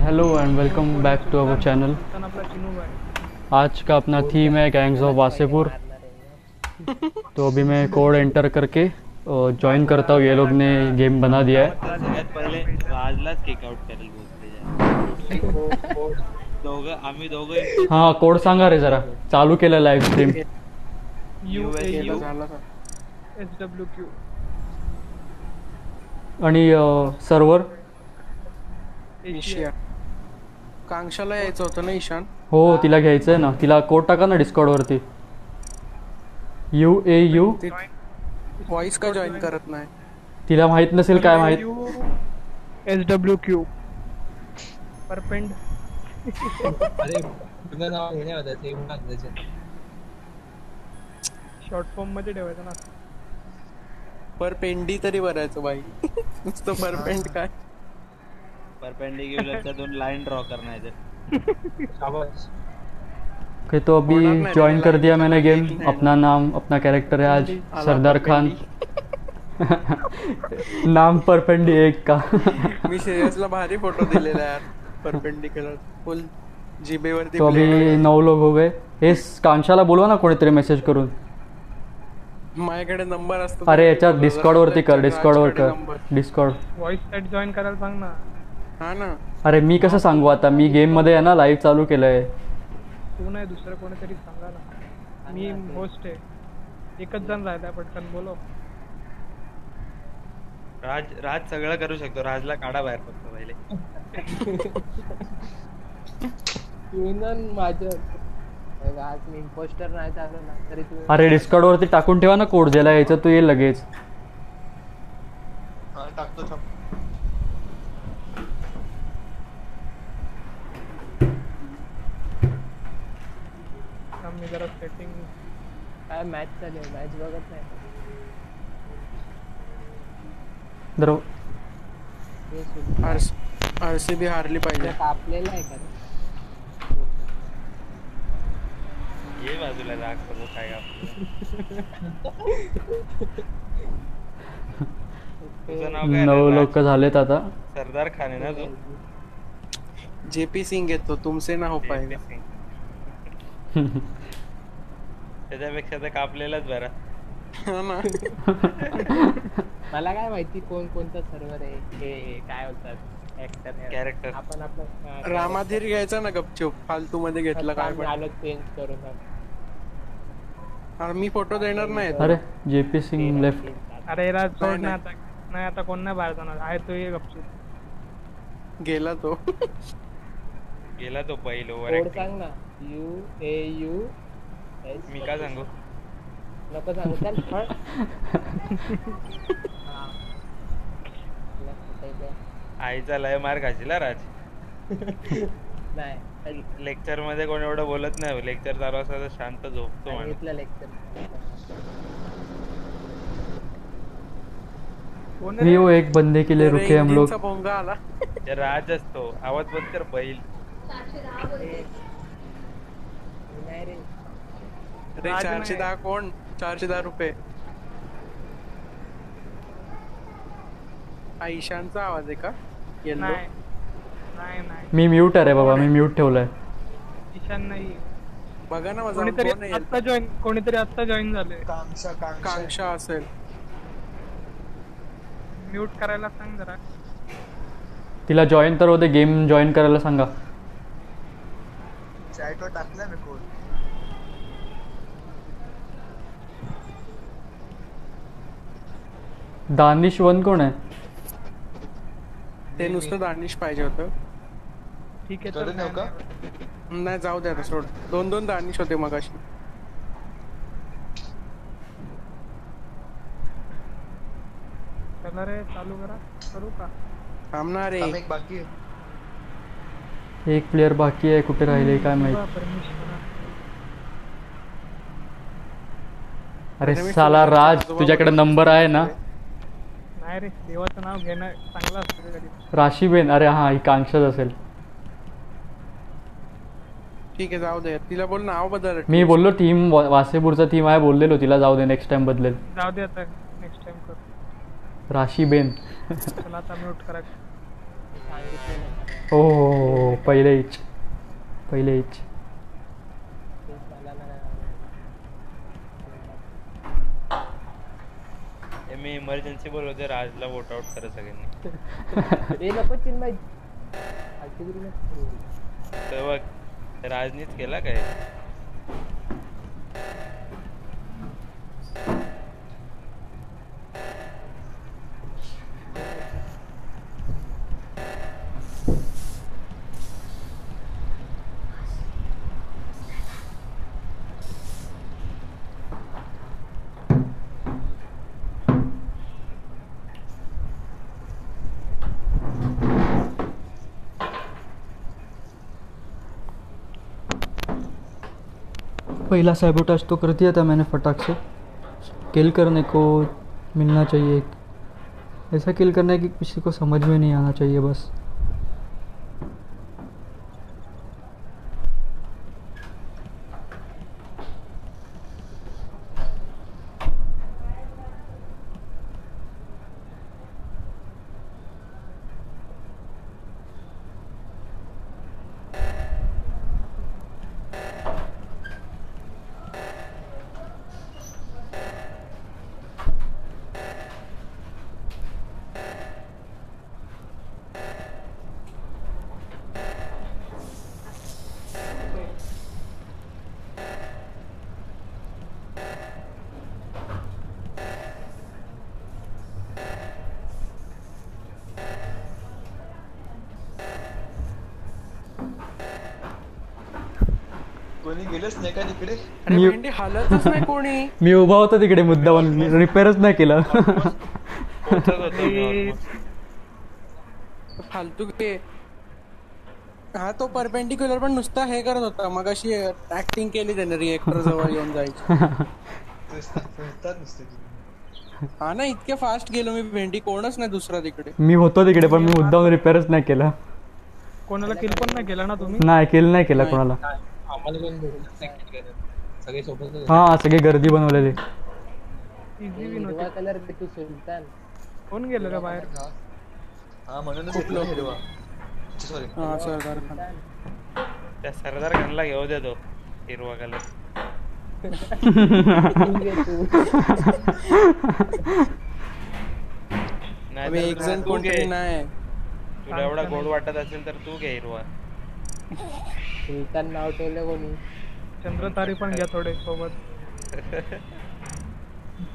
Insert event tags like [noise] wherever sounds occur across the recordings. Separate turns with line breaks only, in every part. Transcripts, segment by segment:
Hello and welcome back to our channel आज का अपना थीम है गैंग्स ऑफ़ वासेपुर तो अभी मैं कोड एंटर करके ज्वाइन करता हूँ। ये लोग ने गेम बना दिया है। हाँ कोड सांगा रे जरा। चालू केलं लाईव्ह स्ट्रीम
का?
क्यू
आणि सर्वर
एशिया कांक्षाला यायचं होतं ना ईशान?
हो तिला घ्यायचं आहे ना. तिला कोड टाका ना डिस्कॉर्डवरती यू ए यू
व्हॉइस का जॉईन करत नाही?
तिला माहित नसेल काय माहित.
एस डब्ल्यू क्यू परपेंड.
अरे तुझं नाव घेणे होतं ते
शॉर्ट फॉर्म मध्ये ठेवायचं ना.
पर पेंडी तरी भरायचं बाई [laughs] नुसतं पर पेंट
दोन ड्रॉ
ओके तो अभी ज्वाइन कर दिया मैंने गेम अपना नाम अपना कैरेक्टर है आज सरदार खान। नाम परपेंडी एक का।
मी सिरियसला भारी फ़ोटो दिलेला यार परपेंडिक्युलर फुल जिबे
तो अभी नऊ लोग हो गए। हे कांशाला बोलवा ना कोणीतरी मेसेज करून।
माझ्याकडे नंबर असतो.
अरे याच्यात डिस्कॉर्ड वरती कर डिस्कॉर्ड वर कर. डिस्कॉर्ड
व्हॉइस चॅट जॉईन करायला सांग ना.
हा ना.
अरे मी कसं सांगू आता? मी गेममध्ये आहे ना लाईव्ह चालू केलंय.
तू नाही दुसरं कोणीतरी सांगा ना. मी होस्ट आहे. एकच जण राहिलाय पटकन बोलो.
राज राज सगळं करू शकतो. राजला काढा बाहेर फक्त पहिले.
युनन माझं. आज मी इम्पोस्टर नाही झालो ना तरी तू
अरे डिस्कॉर्ड वरती टाकून ठेवा ना कोड ज्याला यायचं तो येईल लगेच.
टाकतो थांब
थांब मी जरा सेटिंग
काय मॅच चालू आहे? मॅच बघत नाही. सुद्धा.
आरसीबी हारली पाहिजे.
कापलेलं आहे का?
ये बाजूला राग करू काय
नऊ? लोक झालेत आता.
सरदार खान आहे ना तू?
जेपी सिंग येतो तुमसे ना हो पाएगा
त्याच्यापेक्षा तर कापलेलाच बरा.
हा [laughs] ना
मला काय माहिती कोण कोणता सर्व्हर आहे हे काय होतात ऍक्टर
कॅरेक्टर
आपण आपलं
रामाधीर घ्यायचा ना गपचूप फालतू मध्ये घेतलं काय पण
आलो चेंज करून
अरे मी फोटो देणार नाही
अरे जेपी सिंग लेफ्ट
अरे राज सोड
नाही,
ना आता नाही आता कोण नाही बाहेर जाणार. आहे तो ये गपचूप.
गेला तो.
गेला तो पहिलं ओव्हर
कोड सांग ना. यू ए यू
मी काय सांगू
नको सांगू चल फळ. हा.
आईचा लय मार खाशील राज
नाही.
लेक्चरमध्ये कोण एवढं बोलत नाही लेक्चर चालू असलं तर शांत झोपतो
सांगितलं लेक्चर
वो एक बंदे के लिए
अरे,
रुके हम लोग
राज असतो आवाज बंद कर बैल
नाही रे
अरे चारशे. दहा कोण? चारशे दहा रुपये. हा ईशानचा आवाज आहे का? येल्लो
नाही. नाही नाही.
मी म्यूट आहे रे बाबा मी म्यूट ठेवलंय.
ईशान नाही.
बघा ना माझा
कोणीतरी
कोण आहे
आत्ता जॉईन कोणीतरी आत्ता जॉईन झाले
कांक्षा कांक्षा.
कांक्षा असेल.
म्यूट करायला सांग जरा.
तिला जॉईन तर होते गेम जॉईन करायला सांगा.
चॅटवर टाकलाय मी कोड
दानिश वन कोण आहे?
ते नुसतं दानिश पाहिजे होतं.
ठीक आहे तर
का?
नाही जाऊ द्या रे, सोड. दोन दोन दानिश होते मगाशी.
चला रे चालू करा. करू का?
थांबणार
थांब
रे
एक बाकी आहे.
एक प्लेअर बाकी आहे कुठे राहिले काय माहीत?
परमिशन
अरे साला राज तुझ्याकडे. नंबर आहे ना?
रे देवाचं नाव घेणं चांगलं असतं कधी.
राशीबेन अरे हा ही कांक्षाच असेल.
ठीक आहे जाऊ दे. तिला बोल नाव बदल.
मी बोललो टीम वासेपूरचा टीम आहे बोललेलो तिला जाऊ दे नेक्स्ट टाइम बदलेल.
जाऊ दे आता नेक्स्ट टाइम कर.
राशीबेन.
चला आता म्यूट करा.
सगळं.
हो हो हो, हो पहिले इच पहिले इच
तेच मला नाही आवडलं.
हे मी इमर्जन्सी बोलवते राजला वोट आउट करा सगळ्यांनी. [laughs]
ए नको चिन्मय
बघ ते राजनीच केला काय?
पहला सैबोटाज तो कर दिया था मैंने फटाक से। किल करने को मिलना चाहिए। ऐसा किल करना है कि किसी को समझ में नहीं आना चाहिए बस।
कोणी गेलंच नाही का तिकडे?
अरे
मी-
हालतच नाही कोणी. [laughs]
मी उभा होतो तिकडे मुद्दाम रिपेअरच नाही केलं. [laughs]
फालतू के हा तो परपेंडिक्युलर पण नुसता हे करत होता. मग अशी ऍक्टिंग केली त्याने रिएक्टर जवळ येऊन जायची. हा ना इतके फास्ट गेलो मी. भेंडी कोणच नाही दुसरा तिकडे.
मी होतो तिकडे पण मी मुद्दाम रिपेअरच नाही केलं.
कोणाला किल पण नाही केला ना तुम्ही?
नाही केलं नाही केलं कोणाला.
आम्हाला कोण. सगळे
हा सगळी गर्दी बनवलेली.
कलर तू सुलतान.
कोण गेलं का बाहेर?
हा म्हणूनच येतो हिरवा. सॉरी
हा सरदार खान.
त्या सरदार खानला घेऊ देतो हिरवा कलर.
तू तू
नाही
एक जण
तू
कोणतरी नाही.
तुला एवढा गोड वाटत असेल तर तू घे हिरवा.
सुलतान नाव ठेवलं कोणी?
चंद्रतारी पण घ्या थोडे सोबत.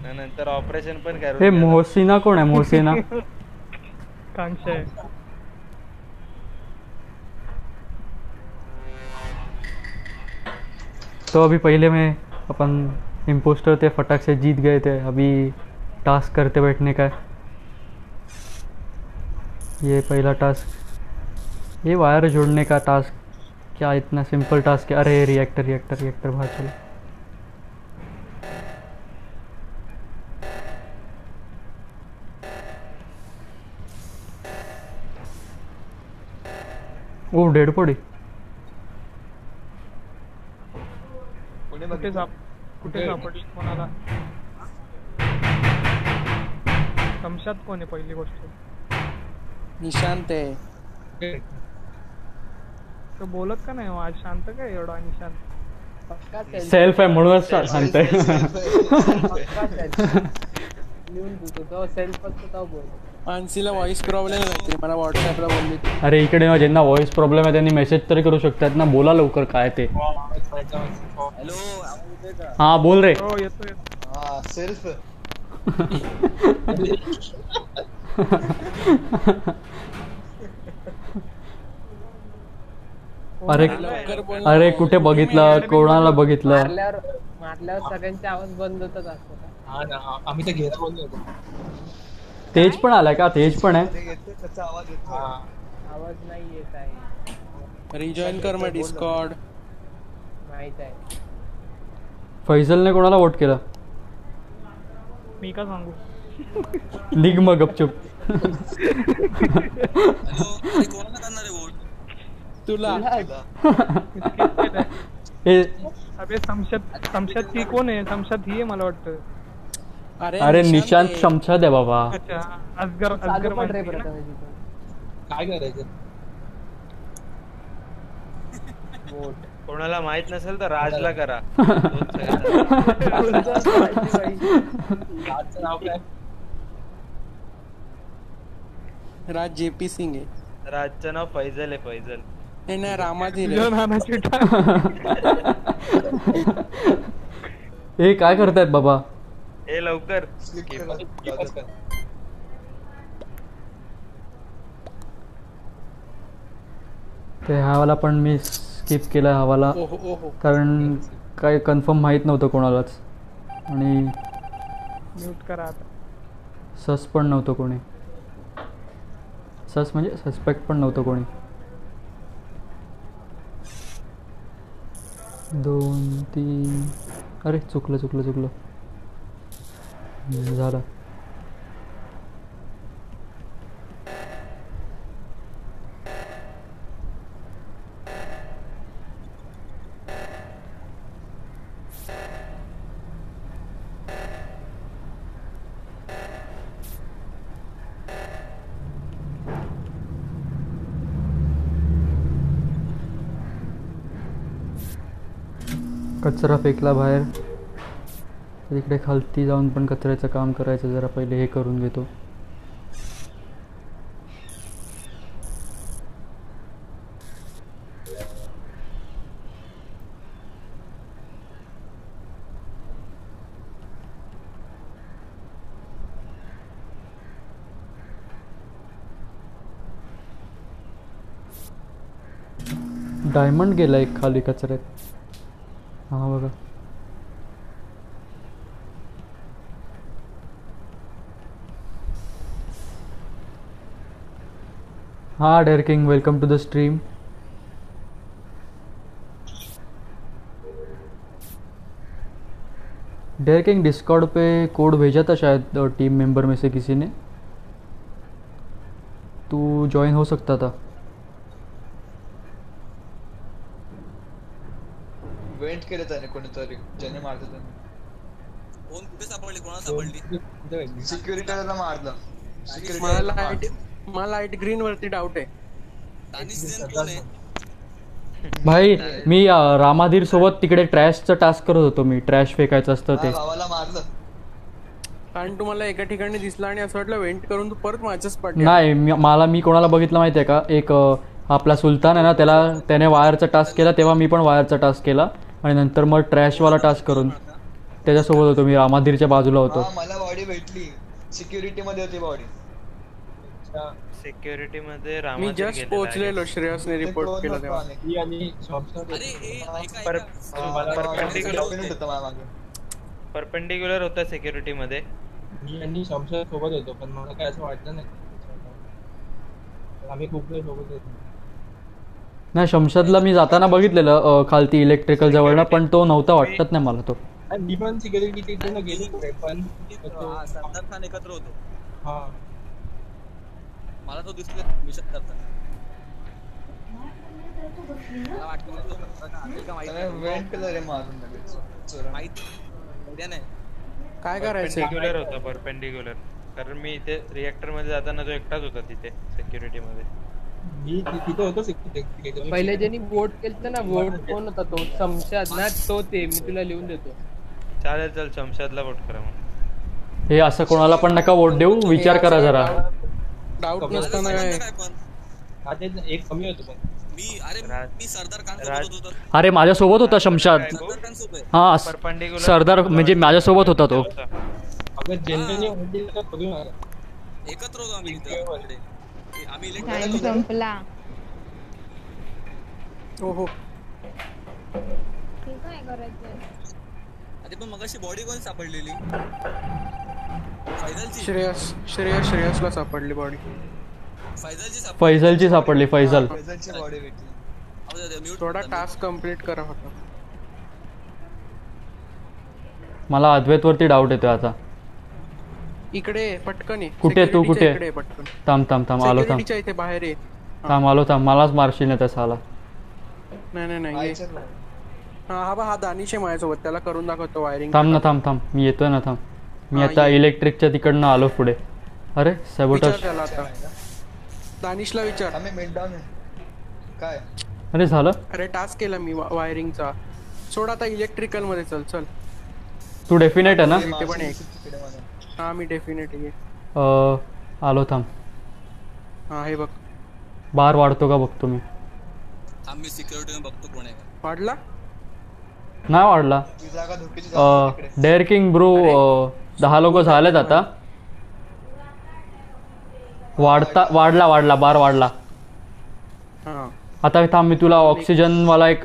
नंतर ऑपरेशन पण करू
हे मोहसिना कोण आहे? मोहसिना?
कांक्षा आहे
तो अभी पहले में अपन इम्पोस्टर थे फटाक से जीत गए थे। अभी टास्क करते बैठने का ये पहला टास्क ये वायर जोड़ने का टास्क क्या इतना सिंपल टास्क है? अरे रिएक्टर रिएक्टर रिएक्टर बाहर चलो। ओ डेड पड़ी
कुठे साप कुठे सापडली कोणाला? कोण आहे पहिली गोष्ट?
निशांत आहे.
तो बोलत का नाही हो? आज शांत काय एवढा
पक्का selfie.
सेल्फ आहे म्हणूनच सांगताय [laughs]
पक्का selfie. लिहून देतो. तो सेल्फ फक्त तो बोल.
मानसीला व्हॉइस प्रॉब्लेम आहे मला व्हॉट्सअपला बोलली.
अरे इकडे ज्यांना व्हॉइस प्रॉब्लेम आहे त्यांनी मेसेज तरी करू शकतात ना. बोला लवकर काय ते. हा बोल रे.
हो येतो येतो
हा सेल्फ [laughs] [laughs]
अरे. अरे कुठे बघितलं? कोणाला बघितलं?
मारल्यावर सगळ्यांचे आवाज बंद होतच असतो
हा आम्ही तर घेत होतो
तेज पण आलाय का? तेज पण आहे.
हा.
आवाज नाही येत आहे.
रिजॉईन कर मग डिस्कॉर्ड
माहीत आहे.
फैजलने कोणाला वोट केलं?
मी का सांगू?
निघ मग गपचूप.
तुला। [laughs]
ए
अबे समशत समशत ही कोण आहे? समशत ही आहे मला वाटतं.
अरे निशांत
आहे.
शमशा दे बाबा.
अच्छा असगर
चालू
असगर
पण रे
माहिती आहे ना?
प्रथमेश इथून.
काय करायचं?
बोट.
कोणाला माहीत नसेल तर राजला [laughs] करा. दोन सेकंदात.
आजचं नाव काय?
राज जेपी सिंग आहे.
राजचं नाव फैजल आहे फैजल.
नाही नाही.
नानाची टाक. [laughs]
हे काय करतायत बाबा?
ए लवकर.
ते हवाला पण मी स्किप केला हवाला.
ओहो ओहो
कारण काय कन्फर्म माहीत नव्हतं कोणालाच. आणि
म्यूट करा
सस पण नव्हतं कोणी. सस म्हणजे सस्पेक्ट पण नव्हतं कोणी. दोन तीन. अरे चुकलं चुकलं चुकलं. झालं. कचरा फेकला बाहेर. तिकडे खालती जाऊन पण कचऱ्याचं काम करायचं जरा पहिले हे करून घेतो. डायमंड गेला एक खाली कचऱ्यात. हा बघा हाँ dare king welcome to the stream dare king Discord pay code भेजा था शायद टीम मेंबर में से किसी ने। तू ज्वाइन हो सकता था।
वेंट केलं त्याने कोणीतरी ज्याने मारलं त्याने.
कोण कुठे सापडली? कोणाला सापडली?
सिक्युरिटीला मारलं?
मला
सिक्युरिटी
लाइट मला लाइट ग्रीन वरती डाऊट आहे.
दानिश जैन कोण आहे?
भाई मी रामाधीर सोबत तिकडे ट्रॅशचं टास्क करत होतो. मी ट्रॅश फेकायचं असतं ते.
कारण तुम्हाला एका ठिकाणी दिसला आणि असं वाटलं वेंट करून तू परत माझ्याच पडला
नाही मला मी कोणाला बघितलं माहिती आहे का? एक आपला सुलतान आहे ना त्याला त्याने वायरचा टास्क केला तेव्हा मी पण वायरचा टास्क केला. आणि नंतर मग ट्रॅशवाला टास्क करून त्याच्यासोबत होतो मी. रामाधीरच्या बाजूला होतो.
हा मला बॉडी भेटली. सिक्युरिटी मध्ये होती बॉडी.
अच्छा.
सिक्युरिटी मध्ये
मी जस्ट. पोहोचलेलो श्रेयसने रिपोर्ट केला तेव्हा.
आणि
परपेंडिक्युलर
होता
सिक्युरिटी मध्ये.
मी आणि शॉपसर सोबत होतो पण मला काय असं वाटलं नाही. आम्ही खूप वेळ सोबत होतो.
नाही शमशदला मी जाताना बघितलेलं खालती इलेक्ट्रिकल जवळनं पण तो नव्हता वाटत नाही मला तो.
आणि मी पण सिक्युरिटी तिथून गेलो पुढे पण तो
सरदार खान एकत्र होतो.
हा.
मला तो मिशन करताना नाही.
काय करायचं?
परपेंडिक्युलर होता परपेंडिक्युलर कारण मी इथे रिएक्टरमध्ये जाताना तो एकटाच होता तिथे सिक्युरिटी मध्ये.
मी ति- तिथे होतो सिक्युरिटी
पहिले ज्यांनी वोट केलं ना वोट कोण होता तो? शमशाद ना तो ते मी तुला लिहून देतो.
चालेल चल शमशादला वोट करा मग.
हे असं कोणाला पण नका वोट देऊ विचार करा जरा.
डाऊट नसताना काय?
हा ते एक कमी होतो पण.
मी अरे
राज-
मी सरदार खान
राज-
सोबत होतो तर.
अरे माझ्यासोबत होता शमशाद
सोबत.
हा सरदार म्हणजे माझ्यासोबत होता तो.
अगर जनरली होती मारा.
एकत्र होतो आम्ही
टाइम संपला.
ओहो.
हे काय करायचं
अरे पण मगाशी बॉडी कोण सापडलेली? फैजलची.
श्रेयस श्रेयस श्रेयसला सापडली बॉडी
फैजलची सापडली.
फैजलची सापडली फैजल.
बॉडी भेटली.
थोडा टास्क कंप्लीट करा. होता
मला अद्वैतवरती डाऊट येतोय आता.
इकडे पटकन ये.
कुठे तू कुठे? थांब थांब थांब आलो थांब.
इथे बाहेर ये.
थांब आलो थांब. मलाच मारशील नाही तसा आला
नाही नाही नाही. हा हा बा हा दानिश आहे माझ्यासोबत. त्याला करून दाखवतो वायरिंग
थांब ना थांब थांब. मी येतोय ना थांब. मी आता. इलेक्ट्रिकच्या तिकडनं आलो पुढे. अरे सॅबोटाज
दानिशला विचार.
काय?
अरे झालं?
अरे टास्क केला मी वायरिंगचा सोड आता इलेक्ट्रिकलमध्ये चल चल.
तू डेफिनेट आहे ना?
हा मी डेफिनेट आहे.
अं, आलो थांब.
हा हे बघ.
बार वाढतो का बघतो मी?
आम्ही सिक्युरिटी बघतो कोण आहे.
वाढला?
नाही वाढला. डेअर किंग ब्रो दहा लोक झालेत आता. वाढता वाढला वाढला बार वाढला.
हा.
आता थांब मी तुला ऑक्सिजन वाला एक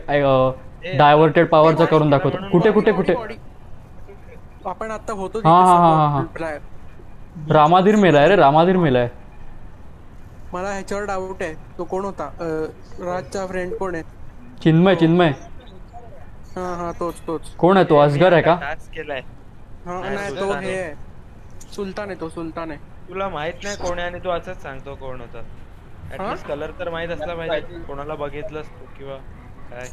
डायव्हर्टेड पॉवरचा करून दाखवतो. कुठे कुठे कुठे?
आपण आता होतो
हा, हा, हा, हा, हा.
तिथे support.
रामाधीर मेलाय रे रामाधीर मेलाय
मला ह्याच्यावर डाऊट आहे. तो कोण होता? अं, राजचा फ्रेंड कोण आहे?
चिन्मय चिन्मय.
हा हा तोच तोच.
कोण आहे तो? असगर आहे का?
टास्क केलाय.
हा
नाही,
नाही तो
सुलतान
हे
आहे.
आहे. सुलतान आहे तो सुलतान आहे.
तुला माहीत नाही कोण आहे आणि तू असंच सांगतो कोण होता. ऍटलीस्ट कलर तर माहीत असला पाहिजे. कोणाला बघितलंस तू किंवा काय.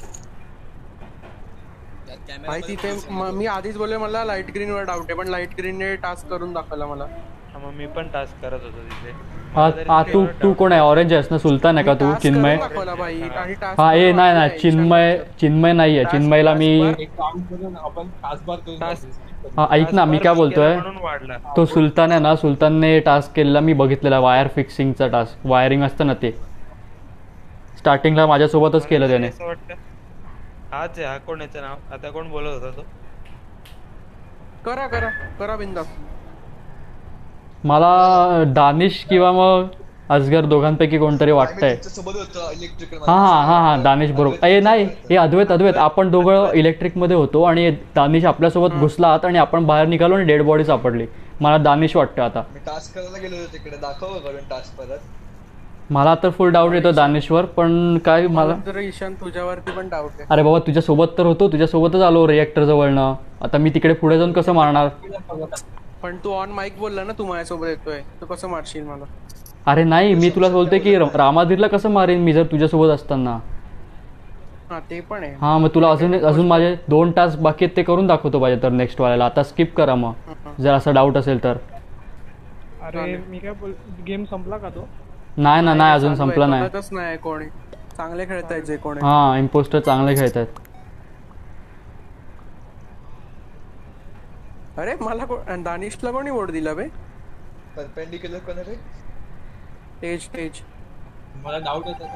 भाई तिथे म- आधीच बोलले मला लाइट ग्रीन वर डाऊट आहे पण लाइट ग्रीनने टास्क करून दाखवला मला.
हा, मग मी पण टास्क करत होतो तिथे.
हा हा तू तू कोण आहे? ऑरेंज आहेस ना सुलतान आहे का तू? चिन्मय? हा. ए नाही नाही
दाखवला
चिन्मय चिन्मय नाहीये.
Task-
चिन्मयला मी. हा ऐक ना मी काय बोलतोय? तो सुलतान आहे ना सुलतानने टास्क केलेला मी बघितलेला वायर फिक्सिंगचा टास्क वायरिंग असतं ना ते. स्टार्टिंगला माझ्यासोबतच केलं त्याने.
असं वाटतं. हाच आहे हा कोण याचं नाव? आता कोण बोलत होता तो?
करा करा करा बिंदास.
मला दानिश किंवा मग असगर दोघांपैकी कोणतरी वाटतंय.
सोबत होतो इलेक्ट्रिकल
हा हा हा हा दानिश बरोबर. ए नाही हे अद्वैत अद्वैत. आपण दोघं इलेक्ट्रिकमध्ये होतो आणि दानिश आपल्यासोबत घुसला आत आणि आपण बाहेर निघालो आणि डेड बॉडी सापडली. मला दानिश वाटतं आता.
मी टास्क करायला गेलो होतो तिकडे. दाखव करून टास्क परत.
मला तर फुल डाऊट येतो दानिशवर पण काय मला
तर ईशान तुझ्यावरती पण डाऊट आहे.
अरे बाबा तुझ्यासोबत तर होतो तुझ्यासोबतच आलो रिएक्टर जवळनं. आता मी तिकडे पुढे जाऊन कसं मारणार?
पण तू ऑन माईक बोलला ना तू माझ्यासोबत येतोय. तू कसं मारशील मला?
अरे नाही मी तुला बोलतोय की रामाधीरला कसं मारेन मी जर तुझ्यासोबत असताना?
हा ते पण आहे.
हा मग तुला अजून अजून माझे दोन टास्क बाकी आहेत ते करून दाखवतो पाहिजे तर नेक्स्ट वाल्याला. आता स्किप करा मग. जर असा डाऊट असेल तर.
अरे मी काय बोल गेम संपला का तो?
नाही ना नाही अजून
आहे,
संपला नाही.
कळतच नाही कोणी. चांगले खेळतायत जे कोणी.
हा इम्पोस्टर चांगले खेळत आहेत.
अरे मला को- दानिशला कोणी वोट दिला बे?
परपेंडिक्युलर कोण रे?
तेज तेज.
मला डाऊट येतो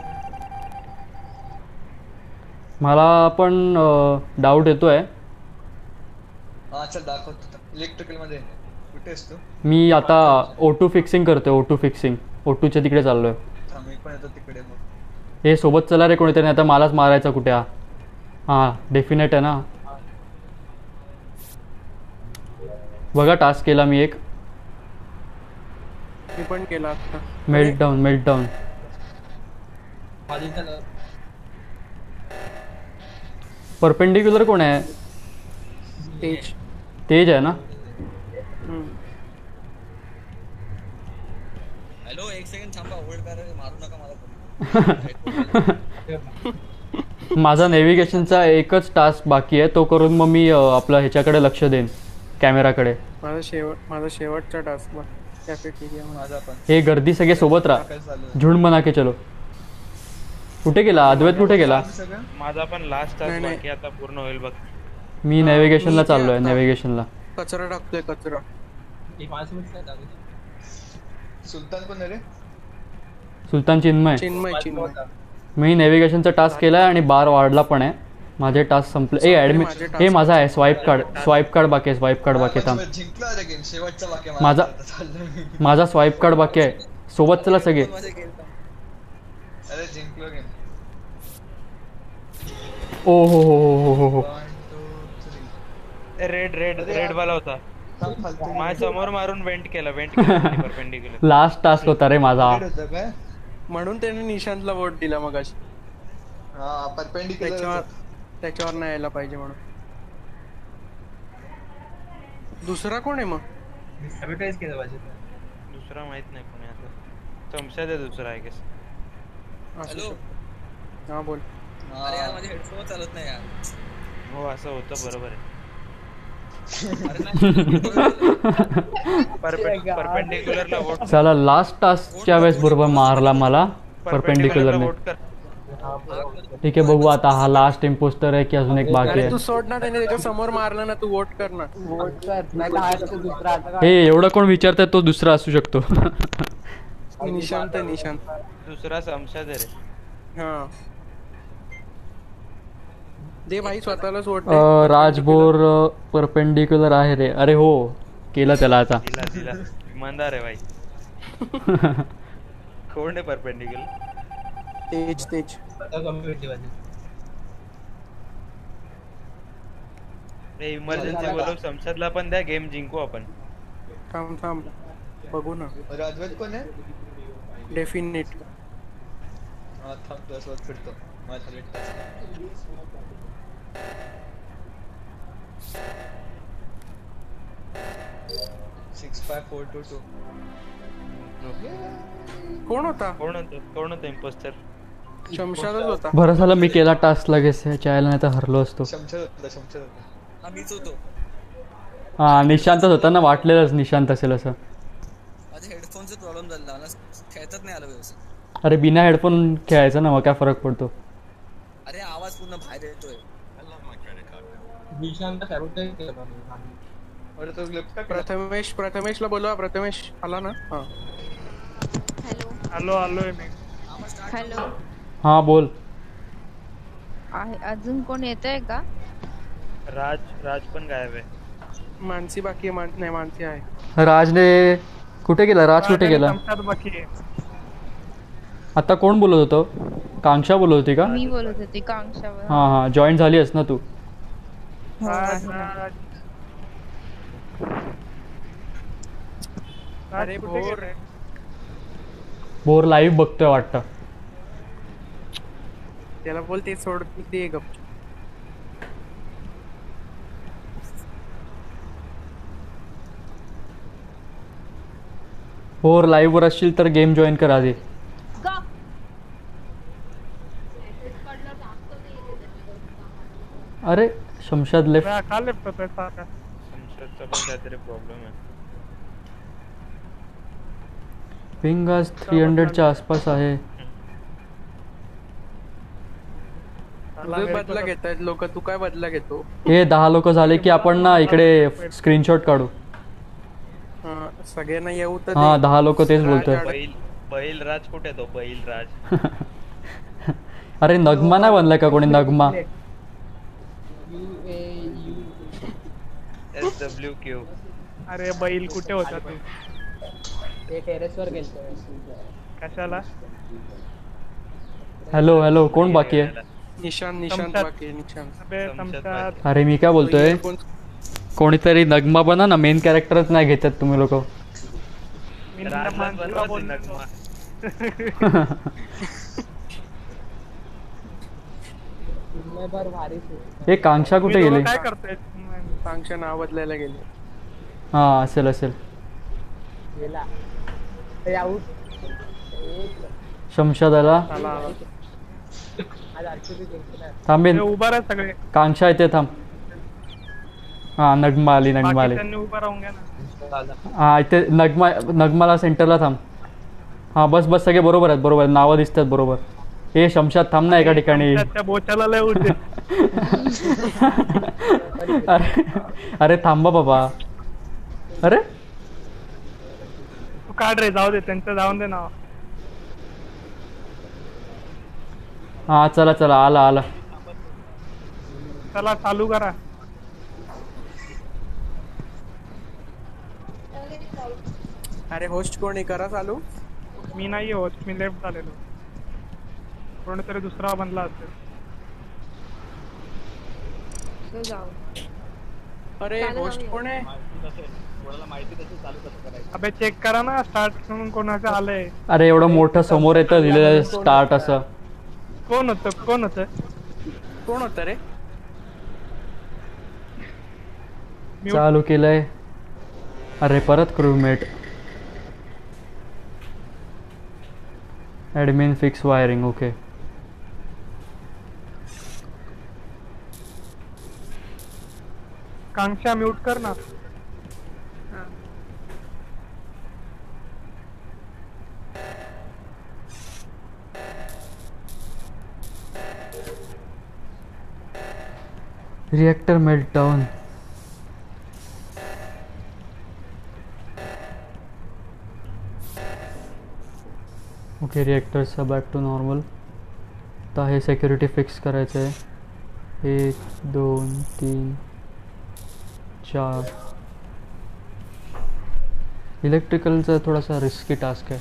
मला पण डाऊट येतोय.
हा चल दाखवतो. इलेक्ट्रिकलमध्ये. कुठेस तू?
मी आता ओ टू फिक्सिंग करतोय ओ टू फिक्सिंग ओ टूच्या तिकडे चाललोय.
हा मी पण येतो तिकडे मग.
हे सोबत चला रे कोणीतरी आता मलाच मारायचा कुठे? हा हा डेफिनेट आहे ना? बघा टास्क केला मी एक.
मी पण केला आता.
Meltdown meltdown perpendicular कोण आहे?
तेज.
तेज आहे ना?
हम्म.
हॅलो एक सेकंड थांबा होल्ड करा मारू नका मला कोणी.
माझा नेव्हिगेशनचा एकच टास्क बाकी आहे. तो करून मग मी आपलं ह्याच्याकडे लक्ष देईन. कॅमेराकडे.
माझा शेवट माझा शेवटचा टास्क कॅफेटेरिया
माझा पण
हे गर्दी सगळे सोबत राहा. झुंड बना के चलो. कुठे गेला? अद्वैत कुठे गेला?
माझा पण लास्ट टास्क
नाही.
बाकी आता पूर्ण होईल बघ.
मी नेव्हिगेशनला चाललोय नेव्हिगेशनला
कचरा टाकतोय कचरा.
सुलतान आहे रे.
सुलतान चिन्मय.
चिन्मय चिन्मय.
मी नेव्हिगेशनचा टास्क केलाय आणि बार वाढला पण आहे. माझे टास्क संपले. ए ऍडमिट हे. माझा आहे. स्वाईप कार्ड स्वाईप कार्ड बाकी आहे. स्वाईप कार्ड बाकी आहे. थांब. माझा-. माझा स्वाईप कार्ड बाकी आहे. सोबत चला सगळे. ओ हो हो हो हो हो हो.
रेड रेड रेड वाला होता. माझ्यासमोर मारून वेंट केला वेंट [laughs] केला
लास्ट टास्क होता रे माझा.
म्हणून त्याने निशांतला वोट दिला मग
हा परपेंडिक्युलर
त्याच्यावर त्याच्यावर नाही यायला पाहिजे म्हणून. दुसरा कोण आहे मग?
केलं पाहिजे.
दुसरा माहीत नाही कोणी आता. तमशाद आहे दुसरा आय गेस
असू
हॅलो
शकतं. हा बोल.
अरे यार माझे हेडफोन चालत नाही यार.
हो असं होतं बरोबर आहे.
चला लास्ट टास्कच्या वेळेस बरोबर मारला मला. परपेंडिक्युलरने ठीक आहे बघू आता हा लास्ट इम्पोस्टर आहे की अजून एक बाकी आहे.
तू सोड ना त्याने त्याच्यासमोर मारलं ना तू वोट कर ना.
वोट कर नाही तर हा तो दुसरा आता
हे एवढं कोण विचारताय तो दुसरा असू शकतो.
निशांत निशांत.
दुसरा समशाद आहे रे.
हा. दे भाई स्वतःलाच वोट
अं, राजभोर परपेंडिक्युलर आहे रे. अरे हो केलं त्याला आता.
इमानदार आहे भाई. [laughs] कोण आहे परपेंडिक्युलर?
तेज तेज.
इमर्जन्सी बोलव समशादला पण द्या गेम जिंकू आपण.
थांब थांब. बघू ना.
राजवत कोण आहे?
डेफिनेट
हा थांब तुझ्यासोबत फिरतो. माझ्या खाली six five four two two.
कोण होता?
कोण होतं? कोण होतं इम्पोस्टर
शमशादच होता.
बरं झालं मी केला टास्क लगेच चायला नाही तर हरलो असतो.
शमशद होता शमशद होता.
हा मीच होतो.
हा निशांतच होता ना वाटलेलंच निशांत असेल असं.
माझ्या हेडफोनचा प्रॉब्लेम झाला खेळताच नाही आलं व्यवस्थित.
अरे बिना हेडफोन खेळायचं ना मग काय फरक पडतो
अरे आवाज पूर्ण बाहेर येतोय
निशांत सॅबोटेज केलं पण
अरे तो लेफ्ट का
प्रथमेश प्रथमेशला बोलवा. प्रथमेश आला ना? हा.
हॅलो.
आलो आलोय मी.
हॅलो.
हा बोल.
आहे अजून कोण येत आहे का?
राज राज पण गायब आहे.
मानसी बाकी आहे मान नाही मानसी आहे.
राजने कुठे गेला? राज कुठे गेला?
आमच्यात बाकी आहे.
आता कोण बोलत होतं? कांक्षा बोलत होती का?
मी बोलत होते कांक्षावर
हा हा. जॉईन झालीस ना तू?
हो,
राज,
आहे ना.
राज.
अरे
कुठे
भोर.
गेले?
बोर लाईव्ह बघतोय वाटतं.
त्याला बोल सोड ते गप.
बोर लाईव्ह वर असशील तर गेम जॉईन कर आधी. अरे शमशाद लेफ्ट
का लेफ्ट होतोय सारखा
समशादचा पण काहीतरी प्रॉब्लेम आहे.
पिंग आज थ्री हंड्रेडच्या आसपास आहे.
बदला घेत आहेत लोक तू काय बदला घेतो?
हे दहा लोक झाले की आपण ना इकडे स्क्रीनशॉट काढू.
हा, सगळ्यांना येऊ तर
हा. दहा लोक तेच बोलतोय
बैल राज कुठे तो? बैल राज [laughs]
अरे नगमा नाही बनलाय का कोणी? नगमा.
एस डब्ल्यू क्यू
अरे बैल कुठे होता तू?
ते टेरेस वर गेलतो.
कशाला?
हॅलो हॅलो कोण बाकी आहे?
निशांत निशांत
समशाद.
बाकी आहे, निशांत.
अबे समशात
अरे मी काय बोलतोय? कोणीतरी नगमा बना ना मेन कॅरेक्टरच नाही घेतात तुम्ही लोक.
मी.
नगमा
भारी. [laughs]
हे कांक्षा कुठे गेले?
काय करतोय?
कांक्षा नाव बदलायला गेले.
हा असेल असेल.
गेला.
शमशाद आला.
आला आला.
आज आरसीबी जिंकणार.
थांबेन
उभा राहा सगळे.
कांक्षा येते थांब. हा नगमा आली नगमा आली.
उभा राहून घ्या ना.
हा इथे नगमा नगमाला सेंटरला थांब. हा बस बस सगळे बरोबर आहेत बरोबर आहेत. नावं दिसतात बरोबर. हे शमशाद थांब ना एका ठिकाणी.
समशात त्या बोचाला लय उडते [laughs]
अरे अरे थांबा बाबा. अरे?
तू काढ रे जाऊ दे त्यांचं जाऊन दे नाव.
हा चला चला आला आला.
चला चालू करा.
अरे होस्ट कोणी करा चालू.
मी नाही होत मी लेफ्ट झालेलो. कोणीतरी दुसरा बनला असेल.
अरे
चालेल,
होस्ट
जाऊया.
कोण आहे?
अबे चेक करा ना स्टार्ट म्हणून कोणाचं आलंय.
अरे एवढं मोठं समोर येतं लिहिलेलं स्टार्ट असं.
कोण होतं? कोण होतं?
कोण होतं रे.
चालू केलंय. अरे परत crewmate admin fix wiring okay
Kanksha mute कर ना.
रिएक्टर मेल्टडाऊन ओके रिएक्टरचा बॅक टू नॉर्मल आता हे सेक्युरिटी फिक्स करायचं आहे एक दोन तीन अच्छा. इलेक्ट्रिकलचा थोडासा रिस्की टास्क आहे.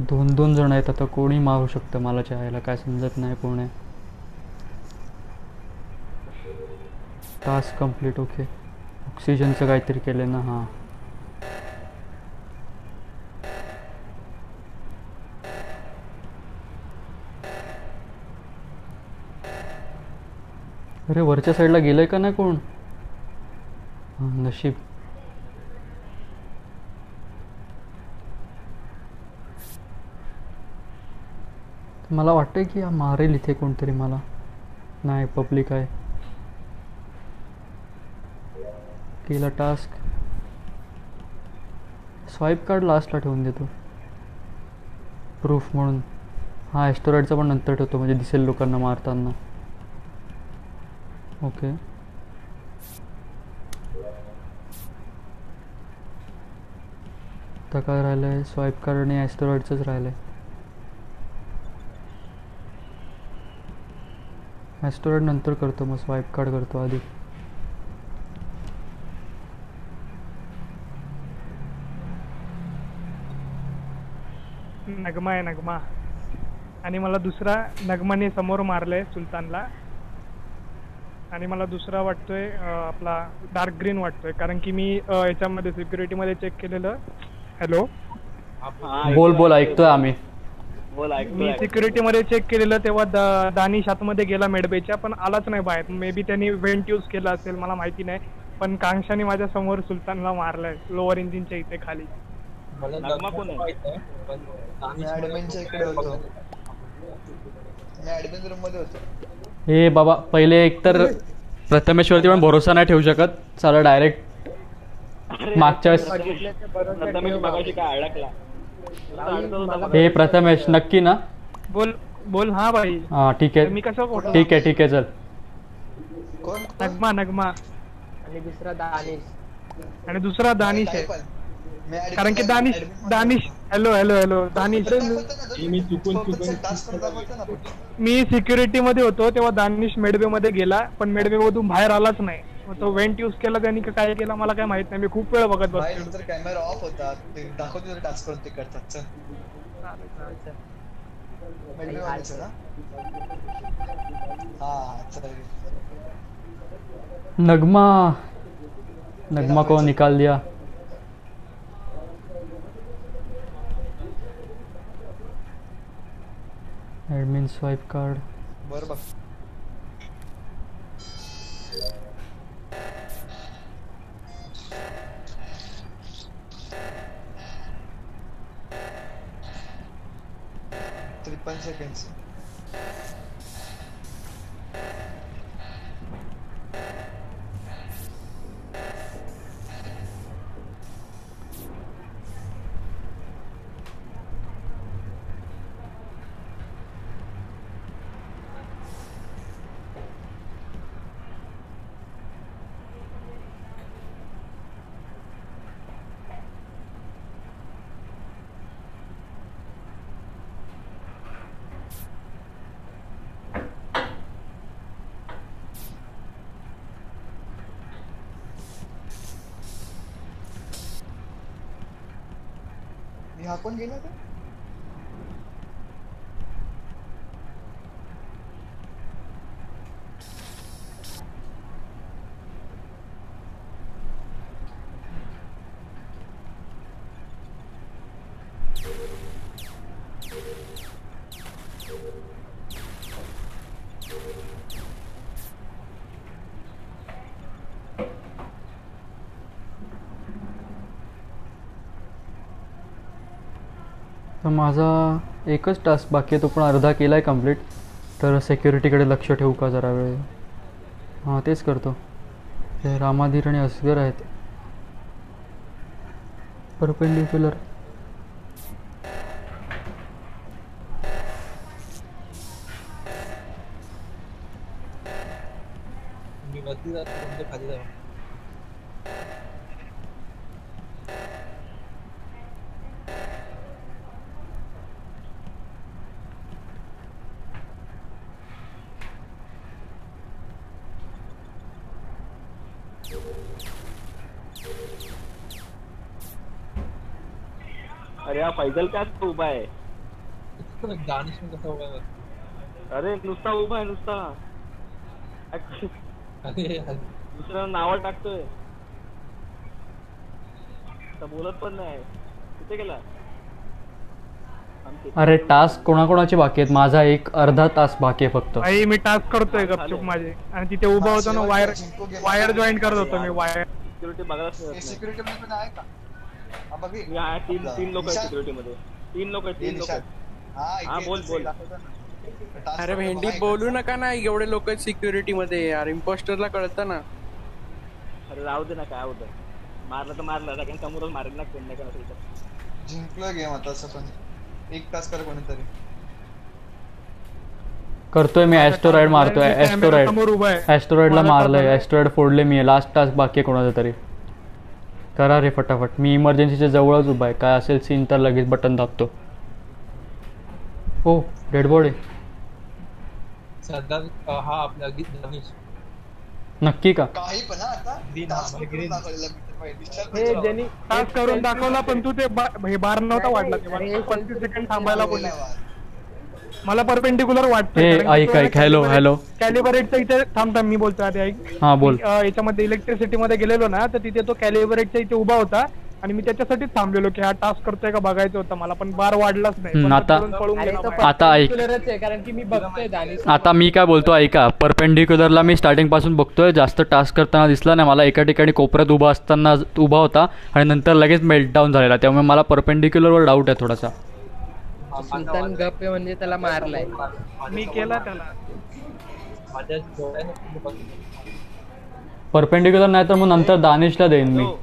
दोन दोन जण आहेत आता कोणी मारू शकतं मला चाहायला काय समजत नाही कोण. आहे टास्क कंप्लीट ओके ऑक्सिजनचं काहीतरी केलं ना हां. अरे वरच्या साईडला गेलंय का नाही कोण? नशीब. मला वाटतंय की हा मारेल इथे कोणतरी मला. नाही पब्लिक आहे. केला टास्क. स्वाईप कार्ड लास्टला ठेवून देतो. प्रूफ म्हणून. हा ॲस्टोराईडचा पण नंतर ठेवतो म्हणजे दिसेल लोकांना मारताना. ओके आता काय राहिलं आहे स्वाईप कार्ड आणि ॲस्टोराईडचंच राहिलं. आहे ॲस्टोराईड नंतर करतो मग स्वाईप कार्ड करतो आधी.
नगमा आहे नगमा. आणि मला दुसरा नगमाने समोर मारलंय सुलतानला. आणि मला दुसरा वाटतोय आपला डार्क ग्रीन वाटतोय. कारण की मी याच्यामध्ये security मध्ये चेक केलेलं. हॅलो
बोल बोल ऐकतोय आम्ही.
मी सिक्युरिटी मध्ये चेक केलेलं तेव्हा दानिश आतमध्ये गेला मेडबेच्या पण आलाच नाही बाहेर. मे बी त्यांनी वेंट यूज केला असेल मला माहिती नाही. पण कांक्षाने माझ्यासमोर सुलतानला मारलंय लोअर इंजिनच्या इथे खाली.
मला
ऍडमिनच्या इकडे होतो. ऍडमिन रूममध्ये होतो.
हे बाबा पहिले एकतर प्रथमेश्वरती पण भरोसा नाही ठेवू शकत. चला डायरेक्ट मागच्या वेळेस हे प्रथमेश नक्की ना?
बोल बोल हा भाई.
हा ठीक
मी
आहे
कसं खोटं
ठीक आहे ठीक आहे चल.
नगमा नगमा.
आणि दुसरा दानिश.
आणि दुसरा दानिश आहे.
मी
कारण की Danish Danish hello hello hello Danish.
मी चुकून.
मी सिक्युरिटी मध्ये होतो तेव्हा दानिश मेडबे मध्ये गेला पण मेडबे मधून बाहेर आलाच नाही. मग तो वेंट यूज केला त्यांनी का काय केला मला काय माहीत नाही. मी खूप वेळ बघत बसतो.
कॅमेरा ऑफ होता. ते दाखवतो तुला टास्क करून ते करतात.
नगमा. नगमा को निकाल दिया. ॲडमिन स्वाईप कार्ड
बरं बघ त्रेपन्न सेकंड्स मी कोण गेलो का
तर माझा एकच टास्क बाकी आहे तो पण अर्धा केला आहे कंप्लीट तर सेक्युरिटीकडे लक्ष ठेवू का जरा वेळ? हां तेच करतो. हे रामाधीर आणि असगर आहेत. परपेंडिक्युलर
मी वरती जातो तुमच्या खाली जाऊ
अरे हा फैजल काय असतो उभा आहे.
दानिश पण कसा उभा आहे?
अरे नुसता उभा आहे नुसता.
अरे
दुसऱ्या नावं टाकतोय. बोलत पण नाही. कुठे गेला.
अरे टास्क कोणाकोणाचे बाकी आहेत? माझा एक अर्धा तास बाकी आहे फक्त.
आई मी टास्क करतोय गपचूप माझे. आणि तिथे उभा होतो ना वायर वायर जॉईन करत होतो मी वायर.
सिक्युरिटी नाही.
सिक्युरिटी मध्ये पण आहे का?
तीन तीन लोक आहेत. सिक्युरिटी मध्ये. तीन लोक आहेत तीन लोक आहेत.
हा
हा, बोल, बोल.
अरे
करतो,
भेंडी? बोलू नका ना एवढे लोक आहेत सिक्युरिटी मध्ये यार. इम्पोस्टरला कळतं ना.
अरे राहू दे ना काय होतं मारलं तर मारलं सगळ्यांनी समोरच मारेल ना कोण नाही का नसेल तर.
जिंकलो गेम आता असं पण. एक तास कर कोणीतरी.
करतोय मी ॲस्टोराइड मारतोय
camera
ॲस्टोराइड
समोर उभा आहे.
ॲस्टोराइडला
मला
मारलंय
कळलं.
ॲस्टोराइड फोडले मी लास्ट टास्क बाकी आहे कोणाचा तरी. करा रे फटाफट. मी इमर्जन्सीच्या जवळच उभा आहे. काय असेल सीन तर लगेच बटन दाबतो. हो डेड बॉडी
सरदार अं, हा आपला
नक्की का?
काही पण हा आता
Green,
task करून
green.
दाखवलेला मी तर दिसलं
हे
नाही.
ज्यांनी
टास्क करून दाखवला पण तू ते बा- हे बार नव्हता तेव्हा. पस्तीस सेकंड थांबायला बोलले. मला परपेंडिक्युलर वाटतंय
ए, ऐक, ऐक, hello, hello.
कॅलिबरेटचं इथे थांब थांब मी बोलतो आधी ऐक.
हां बोल.
याच्यामध्ये इलेक्ट्रिसिटी मध्ये गेलेलो ना तर तिथे तो कॅलिबरेटच्या इथे उभा होता आणि मी त्याच्यासाठीच थांबलेलो की हा टास्क करतोय का बघायचं होतं मला पण बार वाढलाच नाही.
आता- ऐक.
कारण की मी बघतोय दानिश
आता मी काय बोलतो ऐका. परपेंडिक्युलरला मी स्टार्टिंगपासून बघतोय जास्त टास्क करताना दिसला नाही. मला एका ठिकाणी कोपऱ्यात उभा असताना उभा होता आणि नंतर लगेच मेल्टडाऊन झालेला. त्यामुळे मला परपेंडिक्युलरवर डाऊट आहे थोडासा.
सुलतान गप आहे म्हणजे त्याला मारलाय.
मी केला त्याला.
माझ्या.
परपेंडिक्युलर नाही तर मग नंतर दानिशला देईन मी.
हो.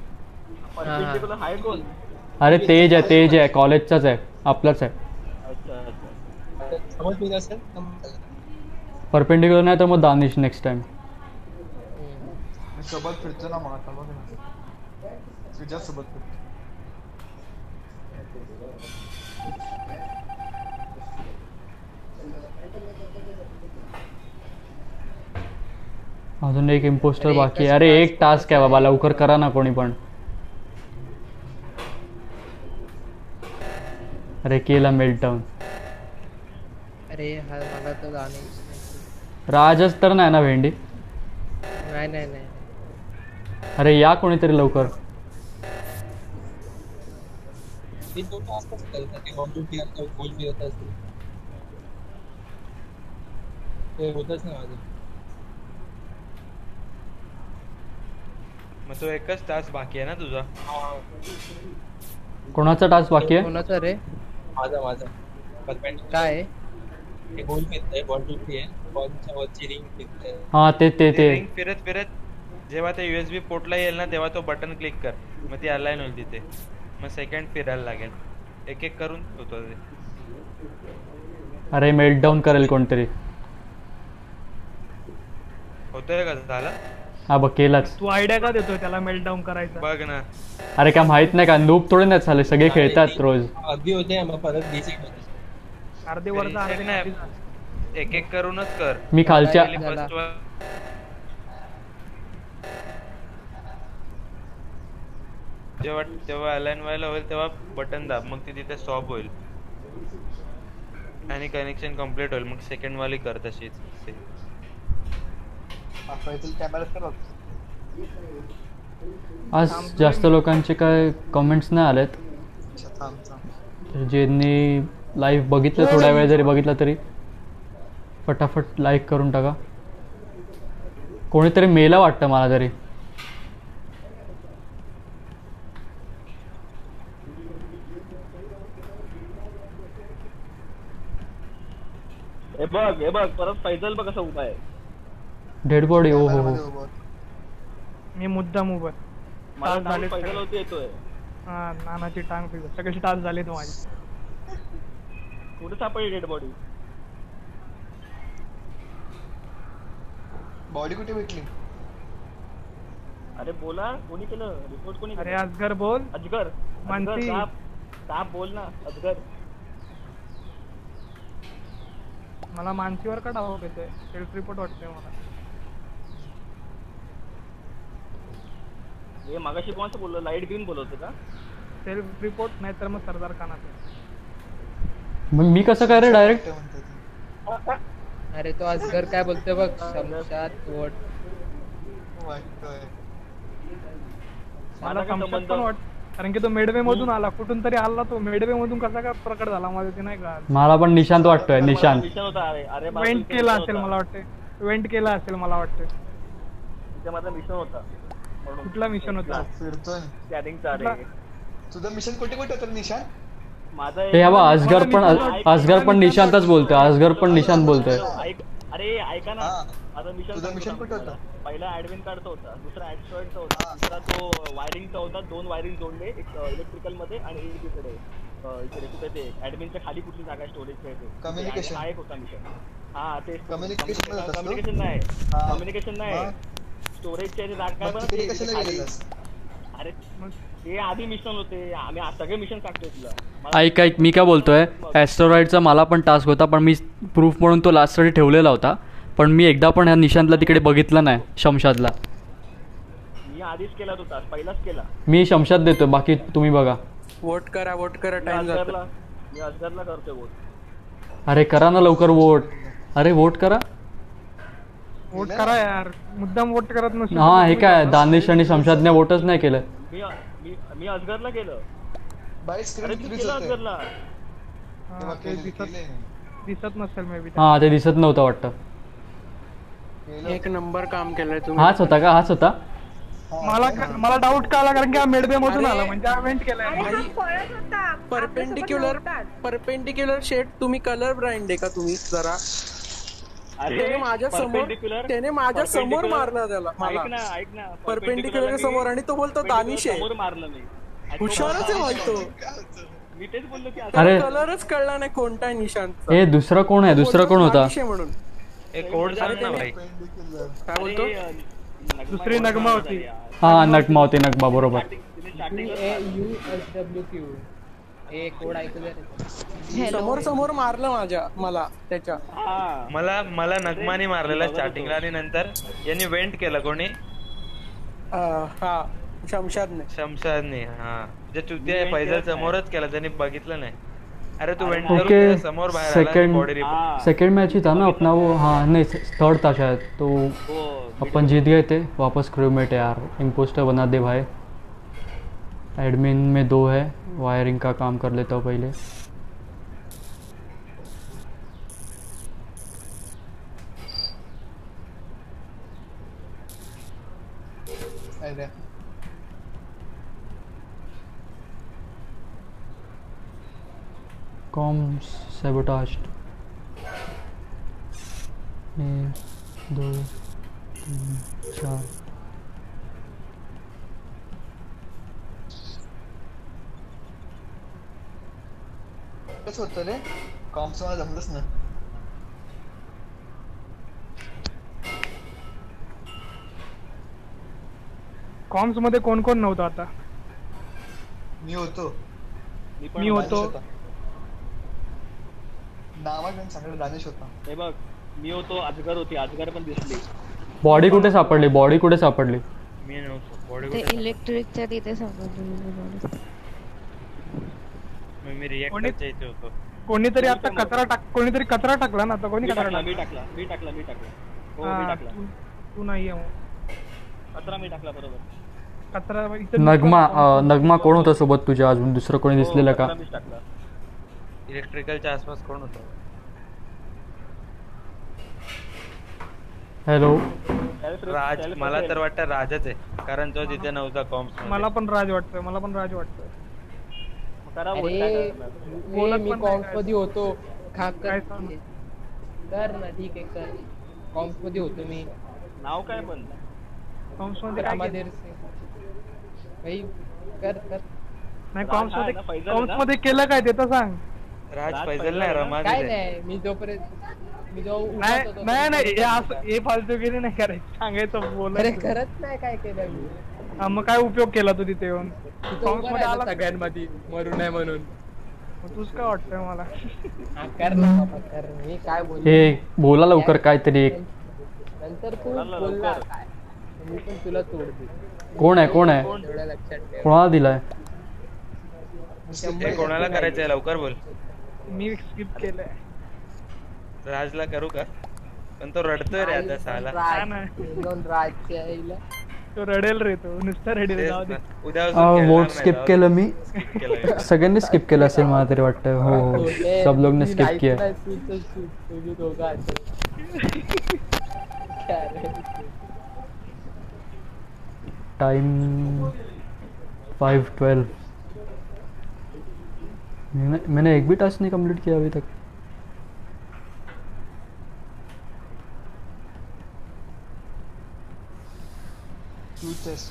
Perpendicular आहे कोण?
अरे तेज आहे तेज आहे. कॉलेजचाच आहे. आपलाच आहे.
अच्छा अच्छा.
आता समज मी असेल तर मग
परपेंडिक्युलर नाही तर मग दानिश नेक्स्ट टाइम
मी सोबत फिरतो ना मग आता बघ ना. तुझ्या सोबत फिरतो.
अजून एक इम्पोस्टर बाकी अरे एक टास्क आहे बाबा लवकर करा ना कोणी पण. अरे केला मेल्टडाऊन
अरे हा मला तो दानिश
राजच तर नाही ना भेंडी?
नाही नाही नाही.
अरे या कोणीतरी लवकर.
ती तो टास्क करतात की वन टू फिरत गोल फिरत असते ते होतच नाही माझं
मग तो एकच तास बाकी आहे ना तुझा?
कोणाचा टास्क बाकी आहे?
कोणाचं रे?
माझा माझा.
काय आहे?
गोल फिरतंय बॉलच्या वरची रिंग फिरतंय
हा ते ते ते
रिंग फिरत फिरत जेव्हा ते युएसबी पोर्टला येईल ना तेव्हा तो बटन क्लिक कर. मग ती अलाईन होईल तिथे. मग सेकंड फिरायला लागेल. एक एक करून होतो ते.
अरे मेल्टडाऊन करेल कोणतरी.
होतोय का झाला?
हा बघ केलाच.
तू आयडिया का देतोय त्याला मेल्टडाऊन करायचा?
बघ ना.
अरे काय माहीत नाही का नूप थोडे नाही झाले सगळे खेळतात रोज.
अर्धी होते मग परत
अर्धे वरचा
Reset
अर्धे
नाही. एक एक करूनच कर.
मी खालच्या
वर जेव्हा जेव्हा अलाईन व्हायला होईल तेव्हा बटन दाब मग ती तिथे स्टॉप होईल. आणि कनेक्शन कंप्लीट होईल मग सेकंड वाली कर तशीच.
आज जास्त लोकांचे काय कमेंट्स नाही आलेत. ज्यांनी लाईव्ह बघितलं थोड्या वेळ जरी बघितलं तरी फटाफट लाईक करून टाका. कोणीतरी मेला वाटतं मला तरी.
हे बघ हे बघ परत फैजल बघ असं उभा आहे.
डेड बॉडी ओ हो हो
मी मुद्दाम उभं
डाऊट
झाले
होती येतोय.
हा नानाची टांग पिकल सगळे टाच झाले तो माझे.
कुठे सापडली डेड बॉडी
बॉडी कुठे भेटली?
अरे बोला कोणी केलं? रिपोर्ट कोणी
अरे अजगर बोल.
अजगर
मानसी.
अजगर साप साप बोल ना अजगर
मला मानसीवर का डाव येतोय सेल्फ रिपोर्ट वाटतोय मला.
हे मागाशी कोणाचं बोललो? लाइट घेऊन बोलवतो का?
सेल्फ रिपोर्ट नाही तर मग सरदार खानाचं.
मग मी कसं काय रे डायरेक्ट
अरे तो असगर काय बोलतोय बघ शमशाद वोट.
वाटतोय
मला
संबंध?
पण वाट. कारण की तो मेडवे मधून आला कुठून तरी आला तो. मेडवे मधून कसा काय प्रकट झाला मला ते नाही का?
मला पण निशांत वाटतोय निशांत.
मिशन होता. अरे अरे बाबा,
वेंट केला असेल
होता.
मला वाटते वेंट केला असेल मला वाटते
इथे माझा मिशन होता.
कुठला मिशन होता?
फिरतोय. तुझं मिशन कुठे कुठे होतं निशान?
माझा
हे बा असगर पण असगर पण निशांतच बोलतोय असगर पण निशांत बोलतोय.
ऐक अरे ऐका ना.
हा.
माझा मिशन
तुझं mission कुठं होतं?
पहिला ऍडमिन कार्डचा होता दुसरा ऍक्सपर्टचा होता दुसरा तो वायरिंगचा होता दोन वायरिंग जोडले एक इलेक्ट्रिकलमध्ये आणि एक इकडे इकडे कुठे ते ऍडमिनच्या खाली कुठली जागा स्टोरेज
Communication.
हा एक होता मिशन हा ते.
तू?
कम्युनिकेशन नाही. कम्युनिकेशन नाही. काय बरं
तिकडे
ते
कशाला
खाली.
गेलेलास?
अरे ते आधी मिशन होते. आम्ही सगळे मिशन टाकतोय तुला.
ऐक ऐक मी काय बोलतोय? ॲस्ट्रॉइडचा मला पण टास्क होता पण मी प्रूफ म्हणून तो लास्टसाठी ठेवलेला होता. पण मी एकदा पण ह्या निशांतला तिकडे बघितलं नाही शमशादला.
मी आधीच केला तो तास पहिलाच केला.
मी शमशाद देतोय बाकी तुम्ही बघा.
वोट करा वोट करा
मी
टाइम
अजगरला
जातो.
मी अजगरला करतोय वोट
अरे करा ना लवकर वोट अरे वोट करा.
वोट करा यार. मुद्दाम वोट करत नसतो
हा हे काय दानिश आणि शमशादने वोटच नाही केलं?
मी मी मी अजगरला केलं.
स्क्रीन होते.
अजगरला.
हा, ते दिसत दिसत नसेल मे बी
हा ते दिसत नव्हतं वाटतं.
एक नंबर काम केलंय तुम्ही.
हाच होता का? हाच होता?
मला मला डाऊट का आला? कारण की हा मेडबे मधून आला म्हणजे हा वेंट केलाय.
परपेंडिक्युलर परपेंडिक्युलर शेड तुम्ही कलर ब्राइंड आहे का तुम्ही? जरा. त्याने माझ्यासमोर
perpendicular-
त्याने
माझ्यासमोर
मारला त्याला
ऐक ना
मला
ऐक ना.
परपेंडिक्युलर समोर आणि तो बोलतो दानिश. आहे
मारलं तो
हुशारच आहे बोलतो
आहे. मी तेच बोललो की
अरे
कलरच कळला नाही कोणता आहे निशांत
हे दुसरा कोण आहे? दुसरा कोण होता?
म्हणून.
एक कोड सांग ना भाई.
काय बोलतो?
दुसरी नगमा होती
हा नगमा होते नगमा बरोबर
A U S W code ऐकू दे
समोर समोर मारलं माझ्या मला त्याच्या.
मला मला नगमाने मारलेला स्टार्टिंगला आणि नंतर यांनी वेंट केलं कोणी?
हा शमशादने.
शमशादने हा. जे चुती आहे फैजल समोरच केला त्यांनी बघितलं नाही. अरे तू वेंट
ओके
समोर बाहेर
सेकंड सेकंड मैच ही. था ना अपना वो? हाँ नहीं थर्ड था शायद. तो अपन जीत गए थे वापस क्रूमेट यार इम्पोस्टर बना दे भाई. एडमिन में दो है. वायरिंग का काम कर लेता हूँ पहले। कॉम्स एक दो तीन चार।
कसं होतं रे. कॉम्स मला जमलंच ना
कॉम्समध्ये कोण कोण नव्हतं आता?
मी होतो.
मी होतो.
नावात सांगितलं दानिश होता.
हे बघ मी होतो अजगर होती. अजगर पण दिसली.
बॉडी कुठे सापडली? बॉडी कुठे सापडली?
मी नव्हतो. बॉडी
ते इलेक्ट्रिकच्या तिथे सापडलं.
मी रिएक्टरच्या इथे होतो.
कोणीतरी आता कचरा टाक कोणीतरी कचरा टाकला ना आता कोणी कचरा
टाकला मी
टाकला?
मी टाकला मी टाकला. हो मी
हा,
टाकला.
तू- मग.
कचरा मी टाकला बरोबर.
कचरा इथे
नगमा नगमा कोण होता सोबत तुझ्या? अजून दुसरं कोणी दिसलेलं का?
इलेक्ट्रिकलच्या आसपास कोण होतं?
हॅलो.
राज मला तर वाटतं राजच आहे कारण तो तिथे नव्हता कॉम्स
मला पण राज वाटतोय मला पण राज वाटतोय.
अरे? मी कॉम्समध्ये होतो खाक कर ना ठीक आहे कर. कॉम्पमध्ये होतो मी.
नाव काय पण?
काय
रामाधीर
केलं?
सिंग भाई कर कर.
नाही
आहे
मध्ये? कॉम्समध्ये केलं काय ते तर सांग.
राज फैजल नाही? रमा
काय. नाही मी जोपर्यंत मी जो
नाही नाही हे फालतूगिरी नाही करायचं. सांगायचं
अरे
बोलायचं
खरंच नाही काय केलं मी?
मग काय उपयोग केला तू तिथे येऊन? मध्ये आला
सगळ्यांमध्ये? मरू नये म्हणून.
काय वाटतंय मला?
कर ना बाबा कर. मी काय बोल?
हे बोला लवकर काहीतरी एक.
नंतर तू बोलला. काय? मी पण तुला तोडते.
कोण आहे कोण आहे?
एवढं लक्षात ठेव.
कोणाला दिलाय?
हे कोणाला करायचंय? लवकर बोल.
मी स्किप केलंय.
राजला करू का? पण तो रडतोय रे आता साला.
नाही.
दोन.
तो रडेल रे तो नुसता रडेल जाऊ दे.
उद्या
वोट स्किप केलं मी. [laughs] सगळ्यांनी स्किप केलं असेल मला तरी वाटतं. हो हो. [laughs] सब लोग ने स्किप किया? टाइम फाइव ट्वेल्व मैंने मैंने एक भी टास्क नहीं कंप्लीट किया अभी तक.
Chest.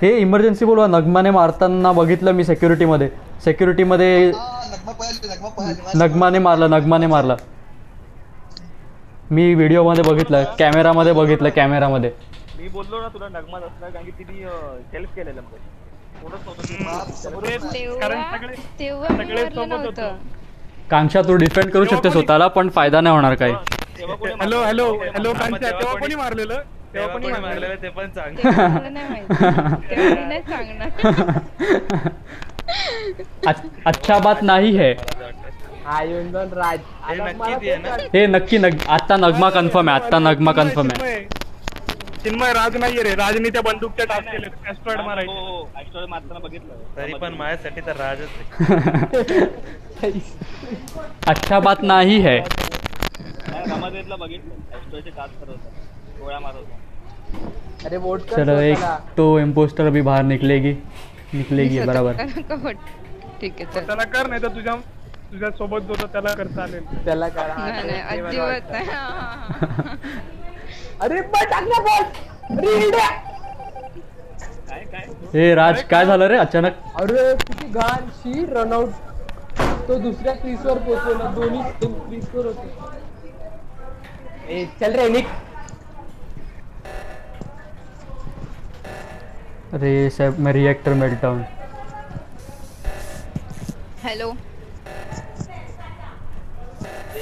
हे इमर्जन्सी बोलवा. नगमाने मारताना बघितलं मी सेक्युरिटीमध्ये सेक्युरिटीमध्ये
नगमा पळाली नगमा पळाली.
नगमाने मारलं नगमाने मारलं. मी व्हिडिओमध्ये बघितलं कॅमेरामध्ये बघितलं कॅमेरामध्ये
मी बोललो ना तुला नगमात असणार कारण की तिने हेल्प केलेलं म्हणजे. कोणच नव्हतं
कांक्षा तू डिफेंड करू शकते स्वतःला पण फायदा नाही होणार काही.
हॅलो हॅलो हॅलो कांक्षा
तेव्हा कोणी
मारलेलं? तेव्हा कोणी मारलेलं
ते पण [laughs] सांग
अच्छा बात नाही है.
हे
नक्की
आता नगमा कन्फर्म आहे आता नगमा कन्फर्म आहे.
चिन्मय, राज नाहीये रे. राजनी त्या बंदूकच्या टास्क केले ऍस्ट्रॉइड मारायचे.
हो मारताना बघितलं.
तरी पण माझ्यासाठी तर राजच [laughs]
अच्छा बात नाही है.
रमादेतला बघितलं. ऍक्च्युअलचे टास्क करत होता. गोळ्या मारत होता.
अरे वोट कर
चलो एक तो इम्पोस्टर अभी बाहर निकलेगी. निकलेगी [laughs] बराबर.
ठीक आहे चल.
त्याला कर नाही तर तुझ्या तुझ्या सोबत जो त्याला कर चालेल.
त्याला करा. हा,
नाही नाही
मला
अजिबात
वाटतं.
नाही. हा, हा, हा.
अरे टाकला बॉल अरे
हे। राज काय झालं रे? अचानक.
अरे किती घाण शी रनआउट तो दुसऱ्या क्रीजवर पोहोचलेला दोन्ही क्रीजवर होते. ए चल रे निक
अरे साहब मैं रिएक्टर मेल्टडाउन
हॅलो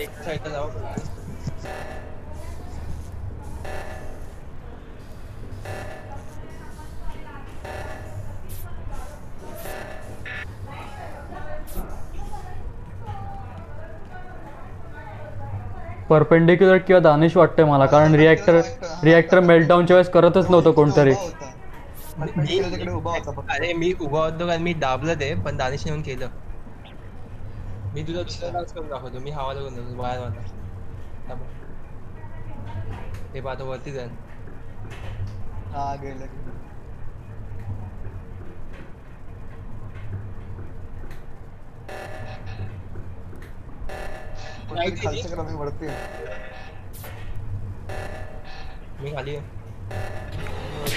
एक साईडला जाऊ.
परपेंडिक्युलर किंवा दानिश वाटतंय मला कारण रिॲक्टर रिॲक्टर मेल्टडाऊनच्या वेळेस करतच नव्हतं कोणतरी.
अरे मी उभा होतो कारण मी दाबलं ते पण दानिश येऊन केलं. मी तुझा दुसरा डान्स करून दाखवतो मी करून दाखवतो बाहेर वाला. हे पाहतो वरती जाईल
हा गेलं. खालचं करा मी वरती आहे.
मी खाली आहे.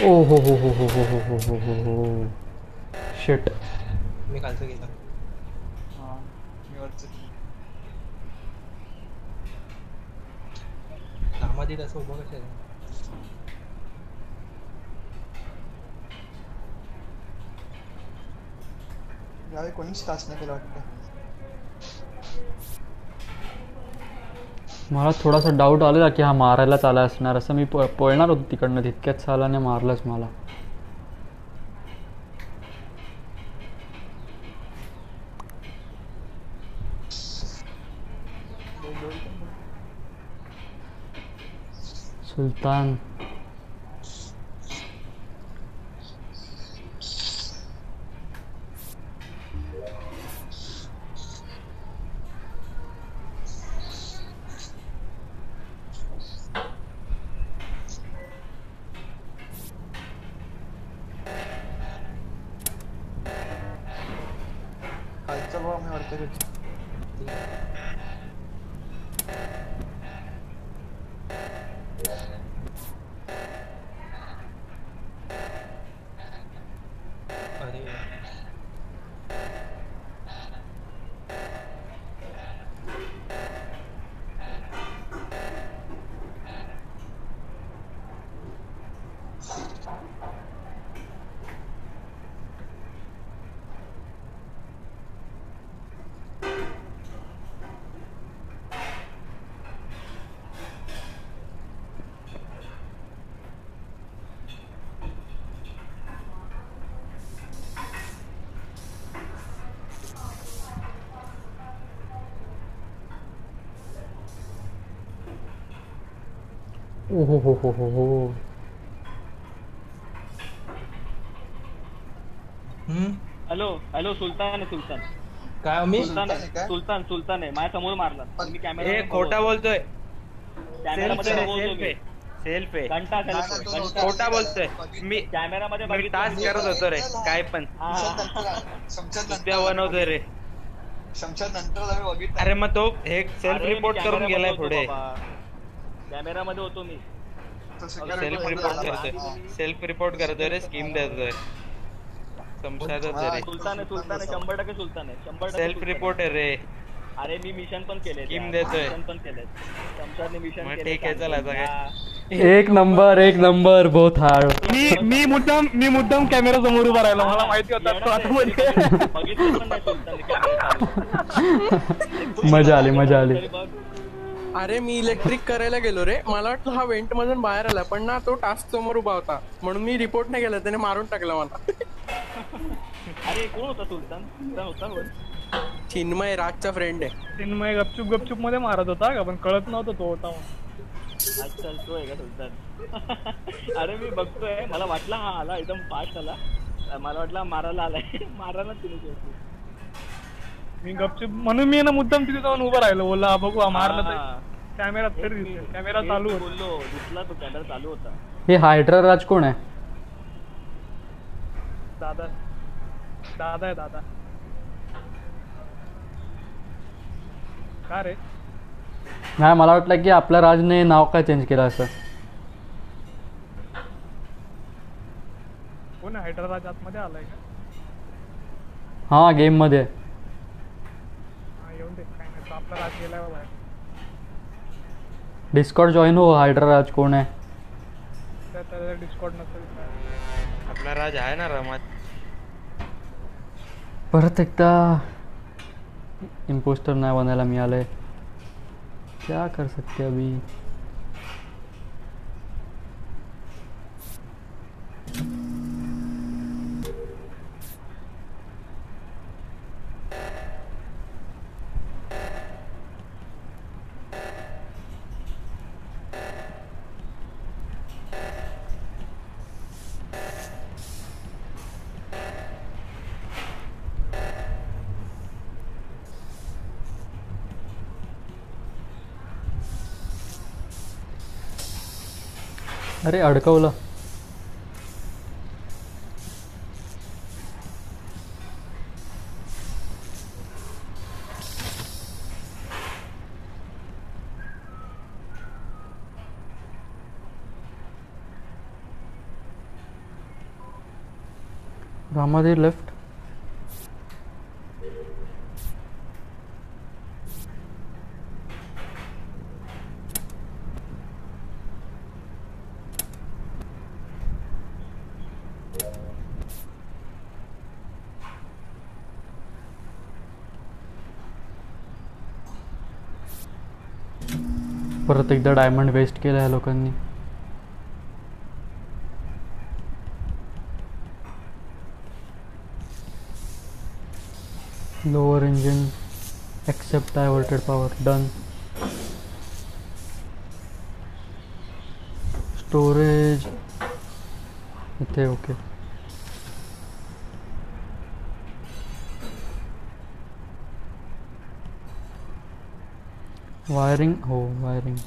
ओ हो हो हो हो हो हो हो हो हो हो। शिट
मी खालचं गेलं
हा मी वरचं
कामात असं उभं कशाला
यावेळी कोणीच टाच नाही केला वाटतं
मला थोडासा डाऊट आलेला की हा मारायलाच आला असणार. असं मी प पळणार होतो तिकडनं. तितक्याच सालाने मारलंच मला. सुलतान. ओ हो हो हो हो हो.
हम्म?
हॅलो हॅलो सुलतान आहे सुलतान.
काय मी?
सुलतान आहे सुलतान सुलतान आहे. माझ्यासमोर मारला. मी कॅमेरा
ए खोटा बोलतोय.
कॅमेरामध्ये
सेल्फ
बघतो
आहे
मी.
सेल्फ. आहे
घंटा
नाही,
सेल्फ
तो
घंटा.
खोटा बोलतोय. मी
कॅमेरामध्ये
मी
बघितलं.
टास्क
मी.
करत होतो रे काय पण.
हा.
शमशाद
उद्या बनवतोय रे.
शमशाद नंतर आम्ही बघितलं.
अरे मग तो हे सेल्फ
अरे, मी
रिपोर्ट करून गेलाय
होतो
पुढे.
बाबा. कॅमेरामध्ये होतो मी.
सेल्फमध्ये
रिपोर्ट. करतोय. सेल्फ रिपोर्ट करतोय रे स्कीम देतोय.
सुलतान आहे सुलतान आहे. शंभर टक्के सुलतान आहे. शंभर
सेल्फ रिपोर्ट आहे. रे.
अरे मी मिशन पण केले
Scheme देतोय.
मिशन पण केले शमशादने मिशन केले
ठीक आहे, चला आता काय.
एक नंबर एक नंबर. बहुत हार्ड
मी मी मुद्दाम मी मुद्दाम कॅमेरा समोर उभा राहिलो. मला माहिती होता तो आता मध्ये.
बघितलं पण नाही सुलतानने कॅमेरा चालू. [laughs]
मजा आली मजा आली.
अरे मी इलेक्ट्रिक करायला गेलो रे. मला वाटलं हा वेंट मधून बाहेर आला पण ना तो टास्क समोर उभा होता. म्हणून मी रिपोर्ट नाही केला त्याने मारून टाकला मला.
अरे कोण होता सुलतान सुलतान होता कोण
चिन्मय राजचा फ्रेंड आहे.
चिन्मय गपचूप गपचूपमध्ये मारत होता का? पण कळत नव्हतं तो होता. म्हणून.
तो आहे का सुलतान [laughs] अरे मी बघतोय. मला वाटलं हा आला एकदम फास्ट आला. मला वाटलं हा मारायला आलाय. [laughs] मारा ना तुम्ही शेवटी.
मी गपचूप म्हणून मी ना मुद्दाम तिथे जाऊन उभा राहिलो. बोलला बघू हा मारला. तर कॅमेरा तरी कॅमेरा चालू
बोललो दिसला तो कॅमेरा चालू होता.
हे हायड्रा राज कोण आहे?
दादा. दादा आहे दादा. का रे?
नाही मला वाटलं की आपल्या राजने नाव काय चेंज केलं असं.
कोण आहे? हैदराबाद आतमध्ये आलाय का?
हा गेममध्ये
हा येऊन दे काय नाही तो आपला राज गेलाय बाबा
डिस्कॉर्ड जॉईन हो हायड्रा राज कोण आहे?
डिस्कॉर्ड नसेल.
आपला राज आहे ना रमात
परत एकदा. इम्पोस्टर नाही बनायला मिळालंय. क्या कर सकते अभी? अरे अडकवलं. रामादेव लेफ्ट परत एकदा डायमंड वेस्ट केला आहे लोकांनी. Lower engine accept diverted power done storage इथे ओके वायरिंग हो वायरिंग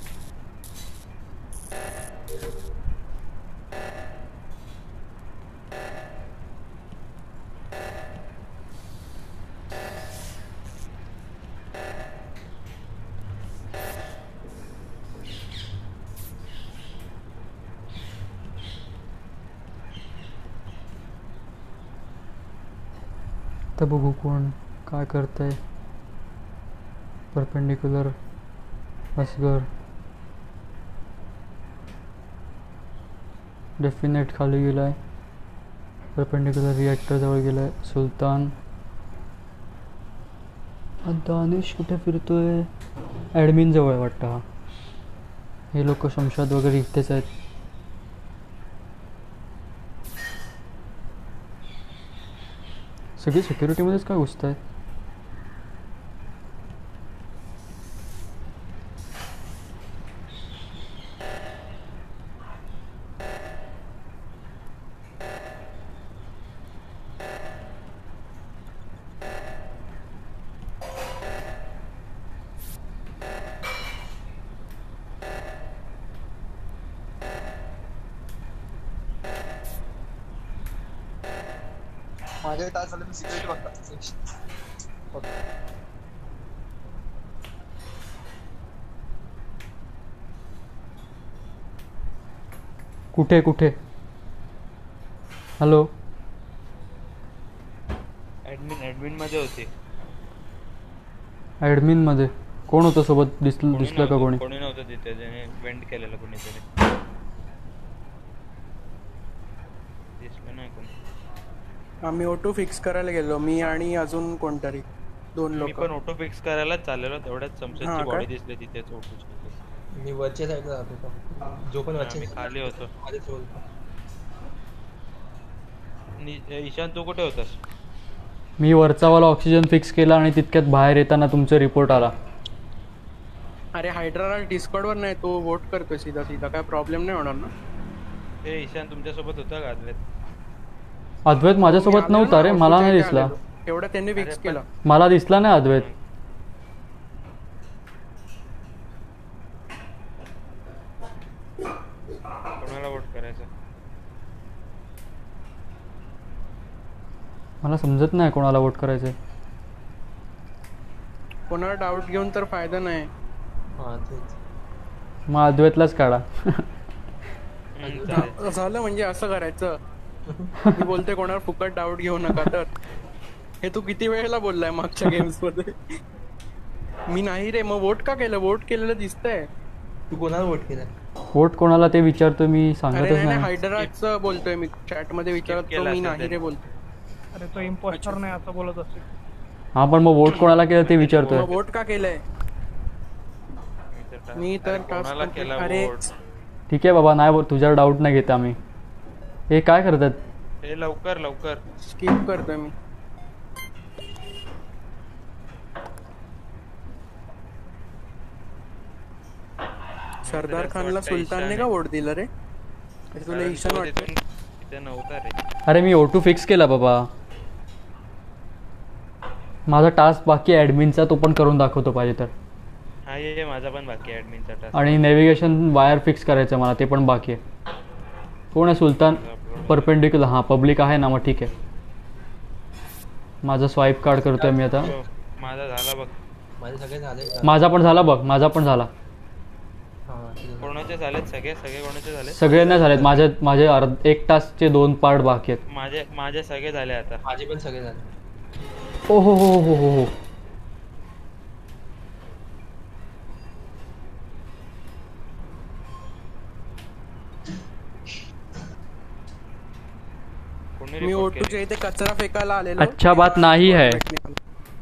तर बघू कोण काय करतंय? परपेंडिक्युलर असगर. डेफिनेट खाली गेलाय. परपेंडिक्युलर रिॲक्टर जवळ गेलाय. सुलतान. दानिश कुठे फिरतोय? ॲडमिन जवळ आहे वाटतं हा. हे लोक शमशाद वगैरे इथेच आहेत. सगळी सिक्युरिटीमध्येच काय घुसत आहेत
माझे टास्क झाले मी सिक्युरिटी बघता ओके
कुठे कुठे? हॅलो
ऍडमिन ऍडमिनमध्ये होते.
ॲडमिनमध्ये कोण होतं सोबत? दिसलं
कोणी
दिसलं का
नव्हतं-
कोणी?
कोणी नव्हतं तिथे त्याने वेंट केलेलं कोणीतरी. दिसलं नाही कोणी.
आम्ही ओटो फिक्स करायला गेलो मी आणि अजून कोणतरी. दोन
मी
लोक.
पण ऑटो फिक्स करायलाच चाललेलो तेवढ्यात चमच्याची
का?
बॉडी दिसली तिथेच ऑटोची
मी वरच्या साईडला जात होतो जो पण वरच्या
खाली होतो.
माझ्या
ईशान तू कुठे होतास?
मी वरचावाला ऑक्सिजन फिक्स केला आणि तितक्यात बाहेर येताना तुमचा रिपोर्ट आला.
अरे हायड्रा डिस्कॉर्ड वर नाही तो वोट करतो सीधा सीधा. काय प्रॉब्लेम नाही होणार ना?
हे ईशान तुमच्यासोबत होता का अद्वैत?
अद्वैत माझ्यासोबत नव्हता रे मला नाही दिसला.
एवढं त्यांनी फिक्स केलं.
मला दिसला नाही अद्वैत
कोणाला वोट करायचं
मला समजत नाही कोणाला वोट करायचंय.
कोणाला डाऊट घेऊन तर फायदा नाही.
मग अद्वैतलाच काढा. [laughs]
झालं म्हणजे असं करायचं. [laughs] मी बोलते कोणाला फुकट डाऊट घेऊ नका तर. हे तू किती वेळेला बोललाय मागच्या गेम्समध्ये? मी नाही रे मग वोट का केलं? वोट केलेलं दिसतंय.
तू कोणाला वोट केलाय
वोट कोणाला ते विचारतो मी
अरे
सांगतच
नाही नाही
नाही.
हायड्राच बोलतोय मी. चॅटमध्ये विचारतो
केलं
मी नाही. रे बोलतो
अरे तो इम्पॉस्टर नाही असं बोलत असेल
हा पण मग वोट कोणाला केलं ते विचारतोय.
वोट का केलंय?
मी तर कोणाला केला
अरे.
ठीक आहे बाबा नाही तुझ्यावर डाऊट नाही घेत आम्ही. हे काय करतात?
हे लवकर लवकर.
स्किप करतोय मी. सरदार खानला सुलतानने का. वोट दिलं रे? तुला ईशान वाटतं
अरे मी ओटू फिक्स केला बाबा. माझा टास्क बाकी ॲडमिनचा तो पण करून दाखवतो पाहिजे तर.
हा ये माझा पण बाकी ऍडमिनचा टास्क
आणि नेव्हिगेशन वायर फिक्स करायचं मला ते पण बाकी आहे. कोण आहे सुलतान? परपेंडिक्युलर हां पब्लिक आहे ना मग ठीक आहे. माझं स्वाईप कार्ड करतोय मी आता.
माझा झाला बघ.
माझे सगळे झाले का?
माझा पण झाला बघ माझा पण झाला.
हा ठीक आहे.
कोणाचे झालेत सगळे? सगळे कोणाचे झाले
सगळ्यांना झालेत माझे माझे अर्ध एक तासचे दोन पार्ट बाकी आहेत.
माझे माझे सगळे झाले आता.
माझे पण सगळे झाले.
ओ हो हो हो हो। हो
मी ओटूच्या इथे कचरा फेकायला आलेलो.
अच्छा बात नाही है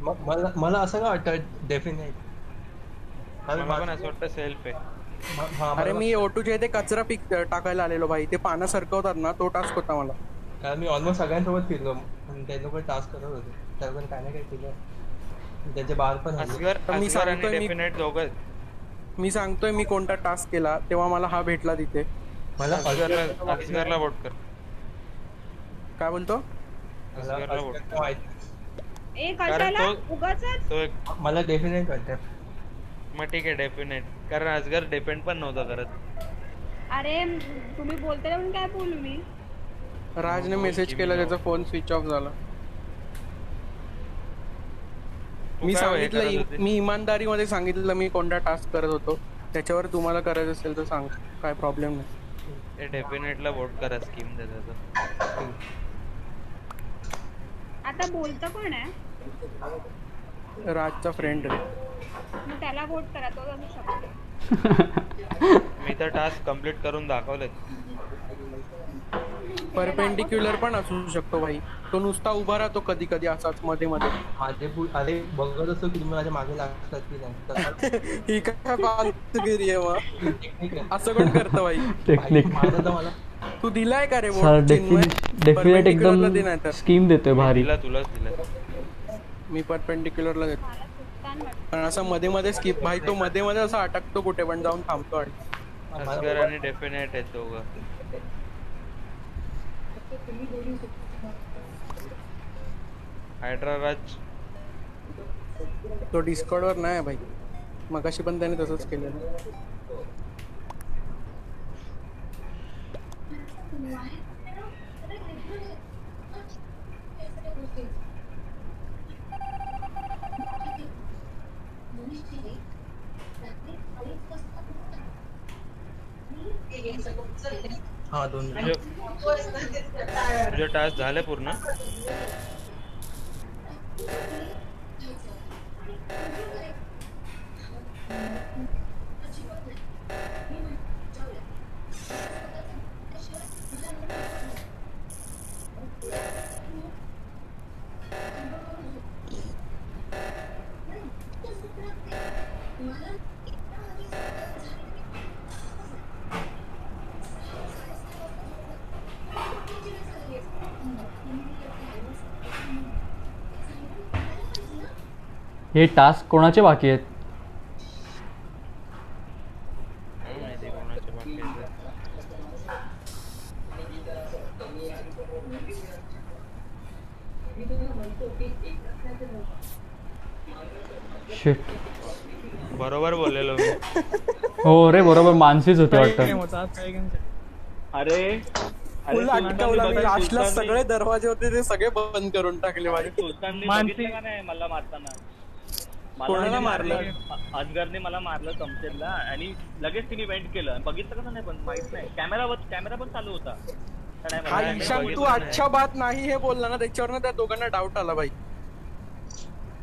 म- मला मला असं काय वाटतं डेफिनेट
मला पण असं वाटतं सेल्फ आहे.
अरे मी ओटूच्या इथे कचरा पिक टाकायला आलेलो भाई ते पानं सरकवतात ना तो टास्क होता मला.
कारण मी ऑलमोस्ट सगळ्यांसोबत फिरलो. आणि ते लोक टास्क करत होते. त्या पण काय नाही काय केलं? त्यांचे बाहेर पण
तर मी सांगतोय मी- मी सांगतोय मी कोणता टास्क केला तेव्हा मला हा भेटला तिथे.
मला
असगरला वोट कर.
काय बोलतो?
मला डेफिनेट वाटतं.
मग ठीक आहे डेफिनेट कारण असगर डिपेंड पण नव्हता करत.
अरे तुम्ही बोलताय म्हणून काय बोलू मी?
राजने मेसेज केला त्याचा फोन स्विच ऑफ झाला
तू
मी सांगितलं? मी इमानदारीमध्ये सांगितलं मी कोणता टास्क करत होतो. त्याच्यावर तुम्हाला करायचं असेल तर सांग काय प्रॉब्लेम नाही.
ते डेफिनेटला वोट करा स्कीम त्याचा
आता बोलतं कोण आहे?
राजचा फ्रेंड रे.
त्याला वोट करा तो
मी तर टास्क कंप्लीट करून दाखवले
परपेंडिक्युलर पण असू शकतो भाई. तो नुसता उभा राहतो कधी कधी असाच मध्ये मध्ये
माझे पु- अरे बघत असतो की तुम्ही माझ्या मागे लागतात की नाही तसं [laughs]
ही काय फालतूगिरी आहे असं कोण करतं भाई?
टेक्निक
माझं तर मला
तू दिलाय का रे
सर डेफिनेट एकदम
दे नाही तर
स्कीम देतोय भारी.
दिला तुलाच दिला.
मी परपेंडिक्युलरला देतो. पण असं मध्ये मध्ये स्किप भाई तो मध्ये मध्ये असं अटकतो कुठे पण जाऊन थांबतो आणि
असगर आणि डेफिनेट आहेत दोघं. हायड्रा राज
तो डिस्कॉर्ड वर नाही आहे भाई. मगाशी पण त्याने तसंच केलेलं.
हा दोन
तुझे म्हणजे तुझे म्हणजे टास्क झाले पूर्ण?
हे टास्क कोणाचे बाकी आहेत?
बरोबर बोललेलो मी.
हो रे बरोबर मानसीच होते वाटतं.
अरे
सगळे दरवाजे होते ते सगळे बंद करून टाकले माझे.
मानसी-
मला मारताना?
कोणाला
म्हणजे
मारलं?
अजगरने मला मारलं समशेरला आणि लगेच तिने वेंट केलं. बघितलं कसं नाही पण माहीत नाही. कॅमेरा कॅमेरा पण चालू होता.
हा. ईशान तू. अच्छा बात नाही हे बोलला ना त्याच्यावर त्या दोघांना डाऊट आला बाई.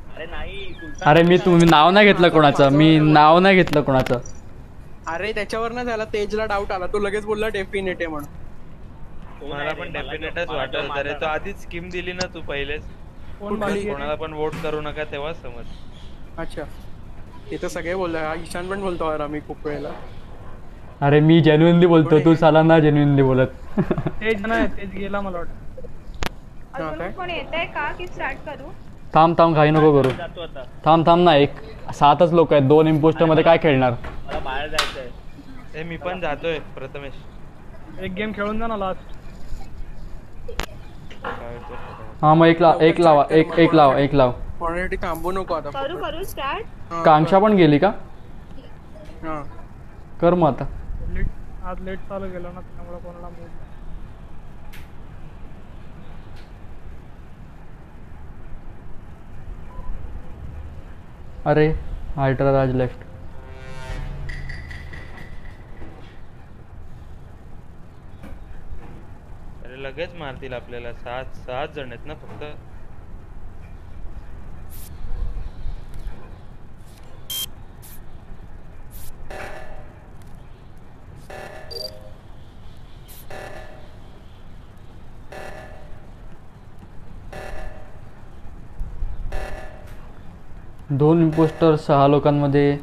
अरे नाही
अरे मी तुम्ही नाव नाही घेतलं कोणाचं. मी नाव नाही घेतलं कोणाचं.
अरे त्याच्यावर ना त्याला तेजला डाऊट आला. तो लगेच बोलला डेफिनेट आहे म्हणून
मला पण डेफिनेटच वाटत होतं रे.
मारला.
तो
ना.
आधीच स्कीम दिली ना तू पहिलेच? कोणाला पण वोट करू नका तेव्हा समज
अच्छा. ते तर सगळे बोलले. हा ईशान पण बोलतो यार आम्ही खूप वेळेला.
अरे मी जेन्युइनली बोलतो तू साला ना जेन्युइनली बोलत.
तेज नाही तेज गेला मला वाटतं.
कोण येत आहे का? की स्टार्ट करू?
थांब थांब घाई नको करू.
जातो आता
थांब थांब ना एक सातच लोक आहेत दोन इम्पोस्टरमध्ये काय खेळणार?
मला बाहेर जायचंय.
ए मी पण जातोय प्रथमेश.
एक गेम खेळून जा ना लास्ट.
हा मग एक लाव एक लावा एक एक लाव एक लाव.
ऑलरेडी थांबू नको आता
करू करू स्टार्ट
कांक्षा पण गेली का?
हा.
कर मग आता.
लेट आज लेट चालू गेलो ना त्यामुळे कोणाला मूड नाही.
अरे हायड्रा राज लेफ्ट
अरे लगेच मारतील आपल्याला. सात सात जण आहेत ना फक्त.
दोन इम्पोस्टर सहा लोकांमध्ये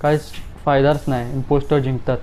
काहीच फायदाच नाही. इम्पोस्टर जिंकतात.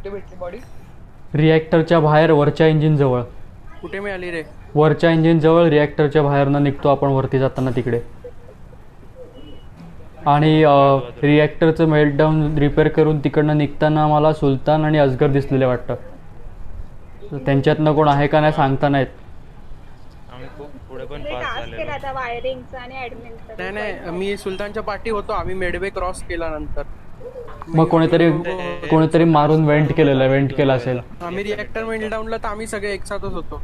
कुठे भेटली बॉडी
रिॲक्टरच्या बाहेर वरच्या इंजिन जवळ.
कुठे मिळाली रे?
वरच्या इंजिन जवळ रिॲक्टरच्या बाहेरनं निघतो आपण वरती जाताना तिकडे. आणि रिॲक्टरचं मेल्टडाऊन रिपेअर करून तिकडनं निघताना मला सुलतान आणि अजगर दिसलेले वाटतं. तर त्यांच्यातनं कोण आहे का नाही सांगता नाहीत.
आम्ही खूप पुढे पण
मी
पास
टास्क केला
झालेलो
आता वायरिंगचा आणि ऍडमिनचा
नाही नाही मी सुलतानच्या पाठी होतो. आम्ही मेडवे क्रॉस केला नंतर.
मग कोणीतरी कोणीतरी मारून वेंट केलेलं वेंट केलं असेल.
आम्ही रिएक्टर मेल्टडाऊनला तर आम्ही सगळे एकसाथच होतो.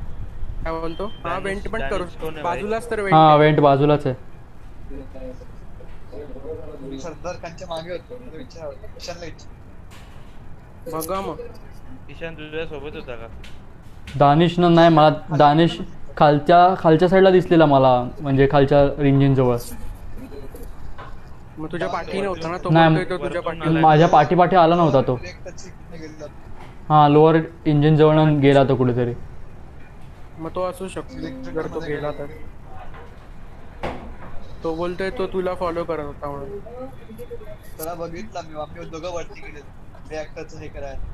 काय बोलतो? हा वेंट पण करू.
दानिश भाई?
बाजूलाच तर
हा
वेंट
वेंट बाजूलाच आहे.
सरदार खानच्या मागे होतो मला विचार
बघा मग.
ईशान तुझ्या सोबत होता का?
दानिशनं नाही मला दानिश खालच्या खालच्या साईडला दिसलेला मला म्हणजे खालच्या इंजिन जवळ.
मग तुझ्या पाठीने होता ना तो
नाही.
बोलतोय तो तुझ्या पाठीने
माझ्या पाठीपाठी आला नव्हता तो. हा लोअर इंजिन जवळ गेला तो कुठेतरी.
मग तो असू शकतो जर तो गेला तर. तो बोलतोय तो तुला फॉलो करत होता म्हणून.
त्याला बघितला मी आम्ही दोघं वरती गेले. रिॲक्टरचं हे करायला.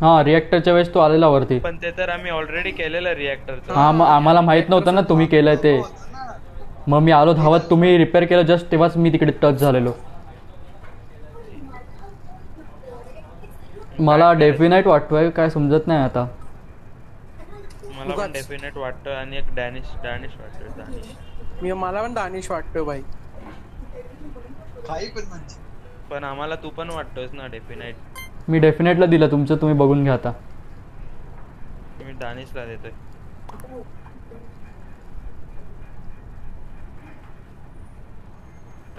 हा रिॲक्टरच्या वेळेस तो आलेला वरती.
पण ते तर आम्ही ऑलरेडी केलेलं रिॲक्टरचं
हा मग आम्हाला माहीत नव्हतं ना तुम्ही केलंय ते.
होतं ना
मग मी आलो धावत तुम्ही रिपेअर केलं जस्ट तेव्हाच मी तिकडे टच झालेलो. मला डेफिनाईट वाटतोय काय समजत नाही आता.
मला पण. डेफिनेट वाटतं आणि एक डॅनिश डॅनिश वाटतं डॅनिश
मी मला पण दानिश वाटतो भाई.
काही पण म्हणजे.
पण आम्हाला तू पण वाटतोस ना डेफिनेट
मी डेफिनेटला दिलं तुमचं तुम्ही बघून घ्या आता.
मी दानिशला देतोय.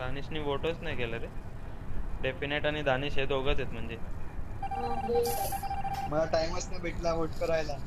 दानिशनी वोटच नाही केलं रे. डेफिनेट आणि दानिश हे दोघच आहेत म्हणजे.
मला टाइमच नाही भेटला वोट करायला.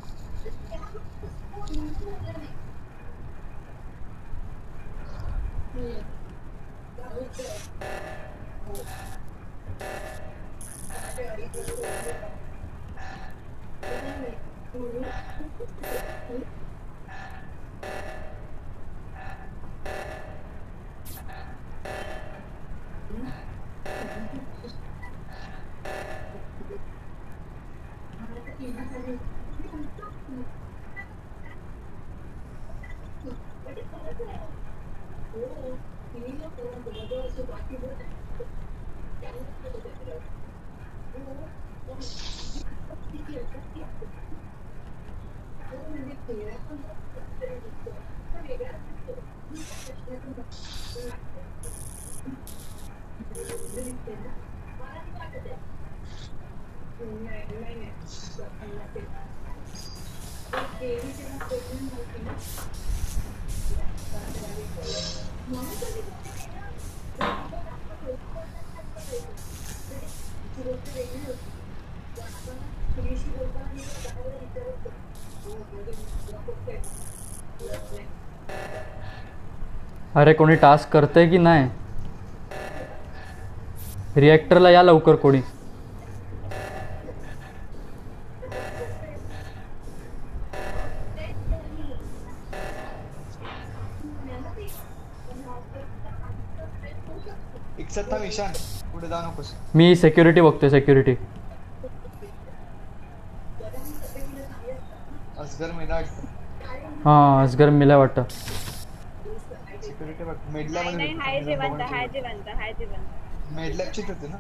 अरे कोणी टास्क करतंय की नाही? रिॲक्टरला या लवकर कोणी. मी सेक्युरिटी बघतोय सेक्युरिटी हां असगर मिला वाटतं
सिक्युरिटी बघ मेडला
नाही नाही हाय जिवंत हाय जिवंत हाय जिवंत.
मेडलॅबचीच होते ना?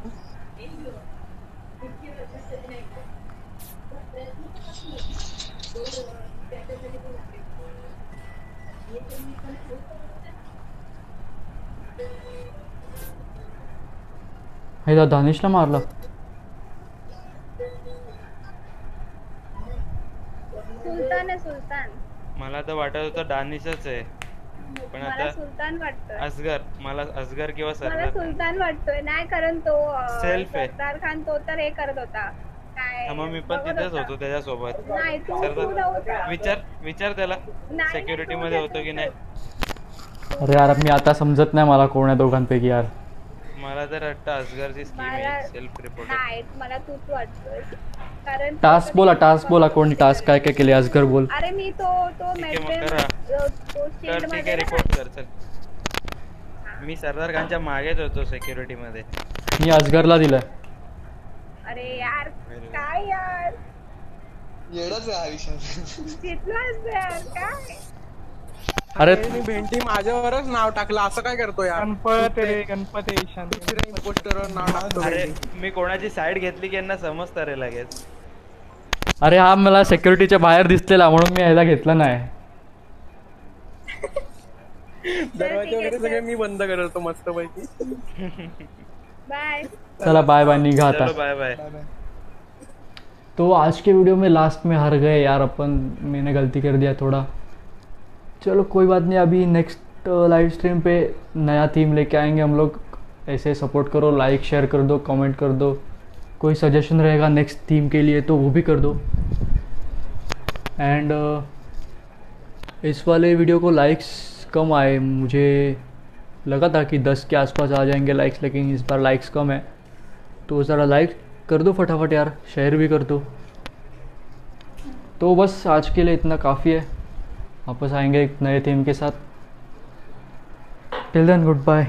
हे दानिशला मारलं.
सुलतान आहे सुलतान.
मला तर वाटत होतं दानिशच आहे. पण
मला
आता
सुलतान वाटतोय.
असगर मला असगर किंवा
मला
सरदार
सुलतान वाटतोय. नाही कारण तो
Self आहे.
सरदार खान तो तर हे करत होता. काय
हा, मग मी पण तिथेच
होता.
होतो त्याच्यासोबत. सरदार विचार विचार त्याला. सेक्युरिटी मध्ये
होता,
की नाही?
अरे यार मी आता समजत नाही मला कोण आहे दोघांपैकी यार.
मला तर वाटतं असगरची स्कीम आहे. सेल्फ रिपोर्ट
नाही मला तूच वाटतोय. कारण
टास्क बोला टास्क बोला कोणी टास्क काय काय केले असगर बोल.
अरे मी तो तो
रिपोर्ट कर. चल. मी सरदार खानच्या मागेच होतो सेक्युरिटी मध्ये.
मी असगरला दिलं
अरे यार काय यार?
येडाच
काय?
अरे
भेंडी माझ्यावरच नाव टाकलं असं काय करतो यार?
गणपत रे गणपत
नाव टाकतो.
मी कोणाची साईड घेतली की यांना समजतं रे लगेच.
अरे हा मला सेक्युरिटीच्या बाहेर दिसलेला म्हणून मी यायला घेतलं नाही. [laughs]
दरवाजे वगैरे सगळे मी बंद करतो मस्त पैकी
बाय
चला बाय बाय निघा आता.
बाय बाय
तो आज के वीडियो में लास्ट में हार गए यार अपन मैंने गलती कर दिया थोड़ा। चलो कोई बात नहीं अभी नेक्स्ट लाइव स्ट्रीम पे नया थीम लेके आएँगे हम लोग। ऐसे सपोर्ट करो लाइक शेयर कर दो कमेंट कर दो। कोई सजेशन रहेगा नेक्स्ट थीम के लिए तो वो भी कर दो। एंड uh, इस वाले वीडियो को लाइक्स कम आए। मुझे लगा था कि 10 के आसपास आ जाएँगे लाइक्स लेकिन इस बार लाइक्स कम है। तो ज़रा लाइक कर दो फटाफट यार शेयर भी कर दो। तो बस आज के लिए इतना काफ़ी है। वापस आएँगे एक नए थीम के साथ। Till then good bye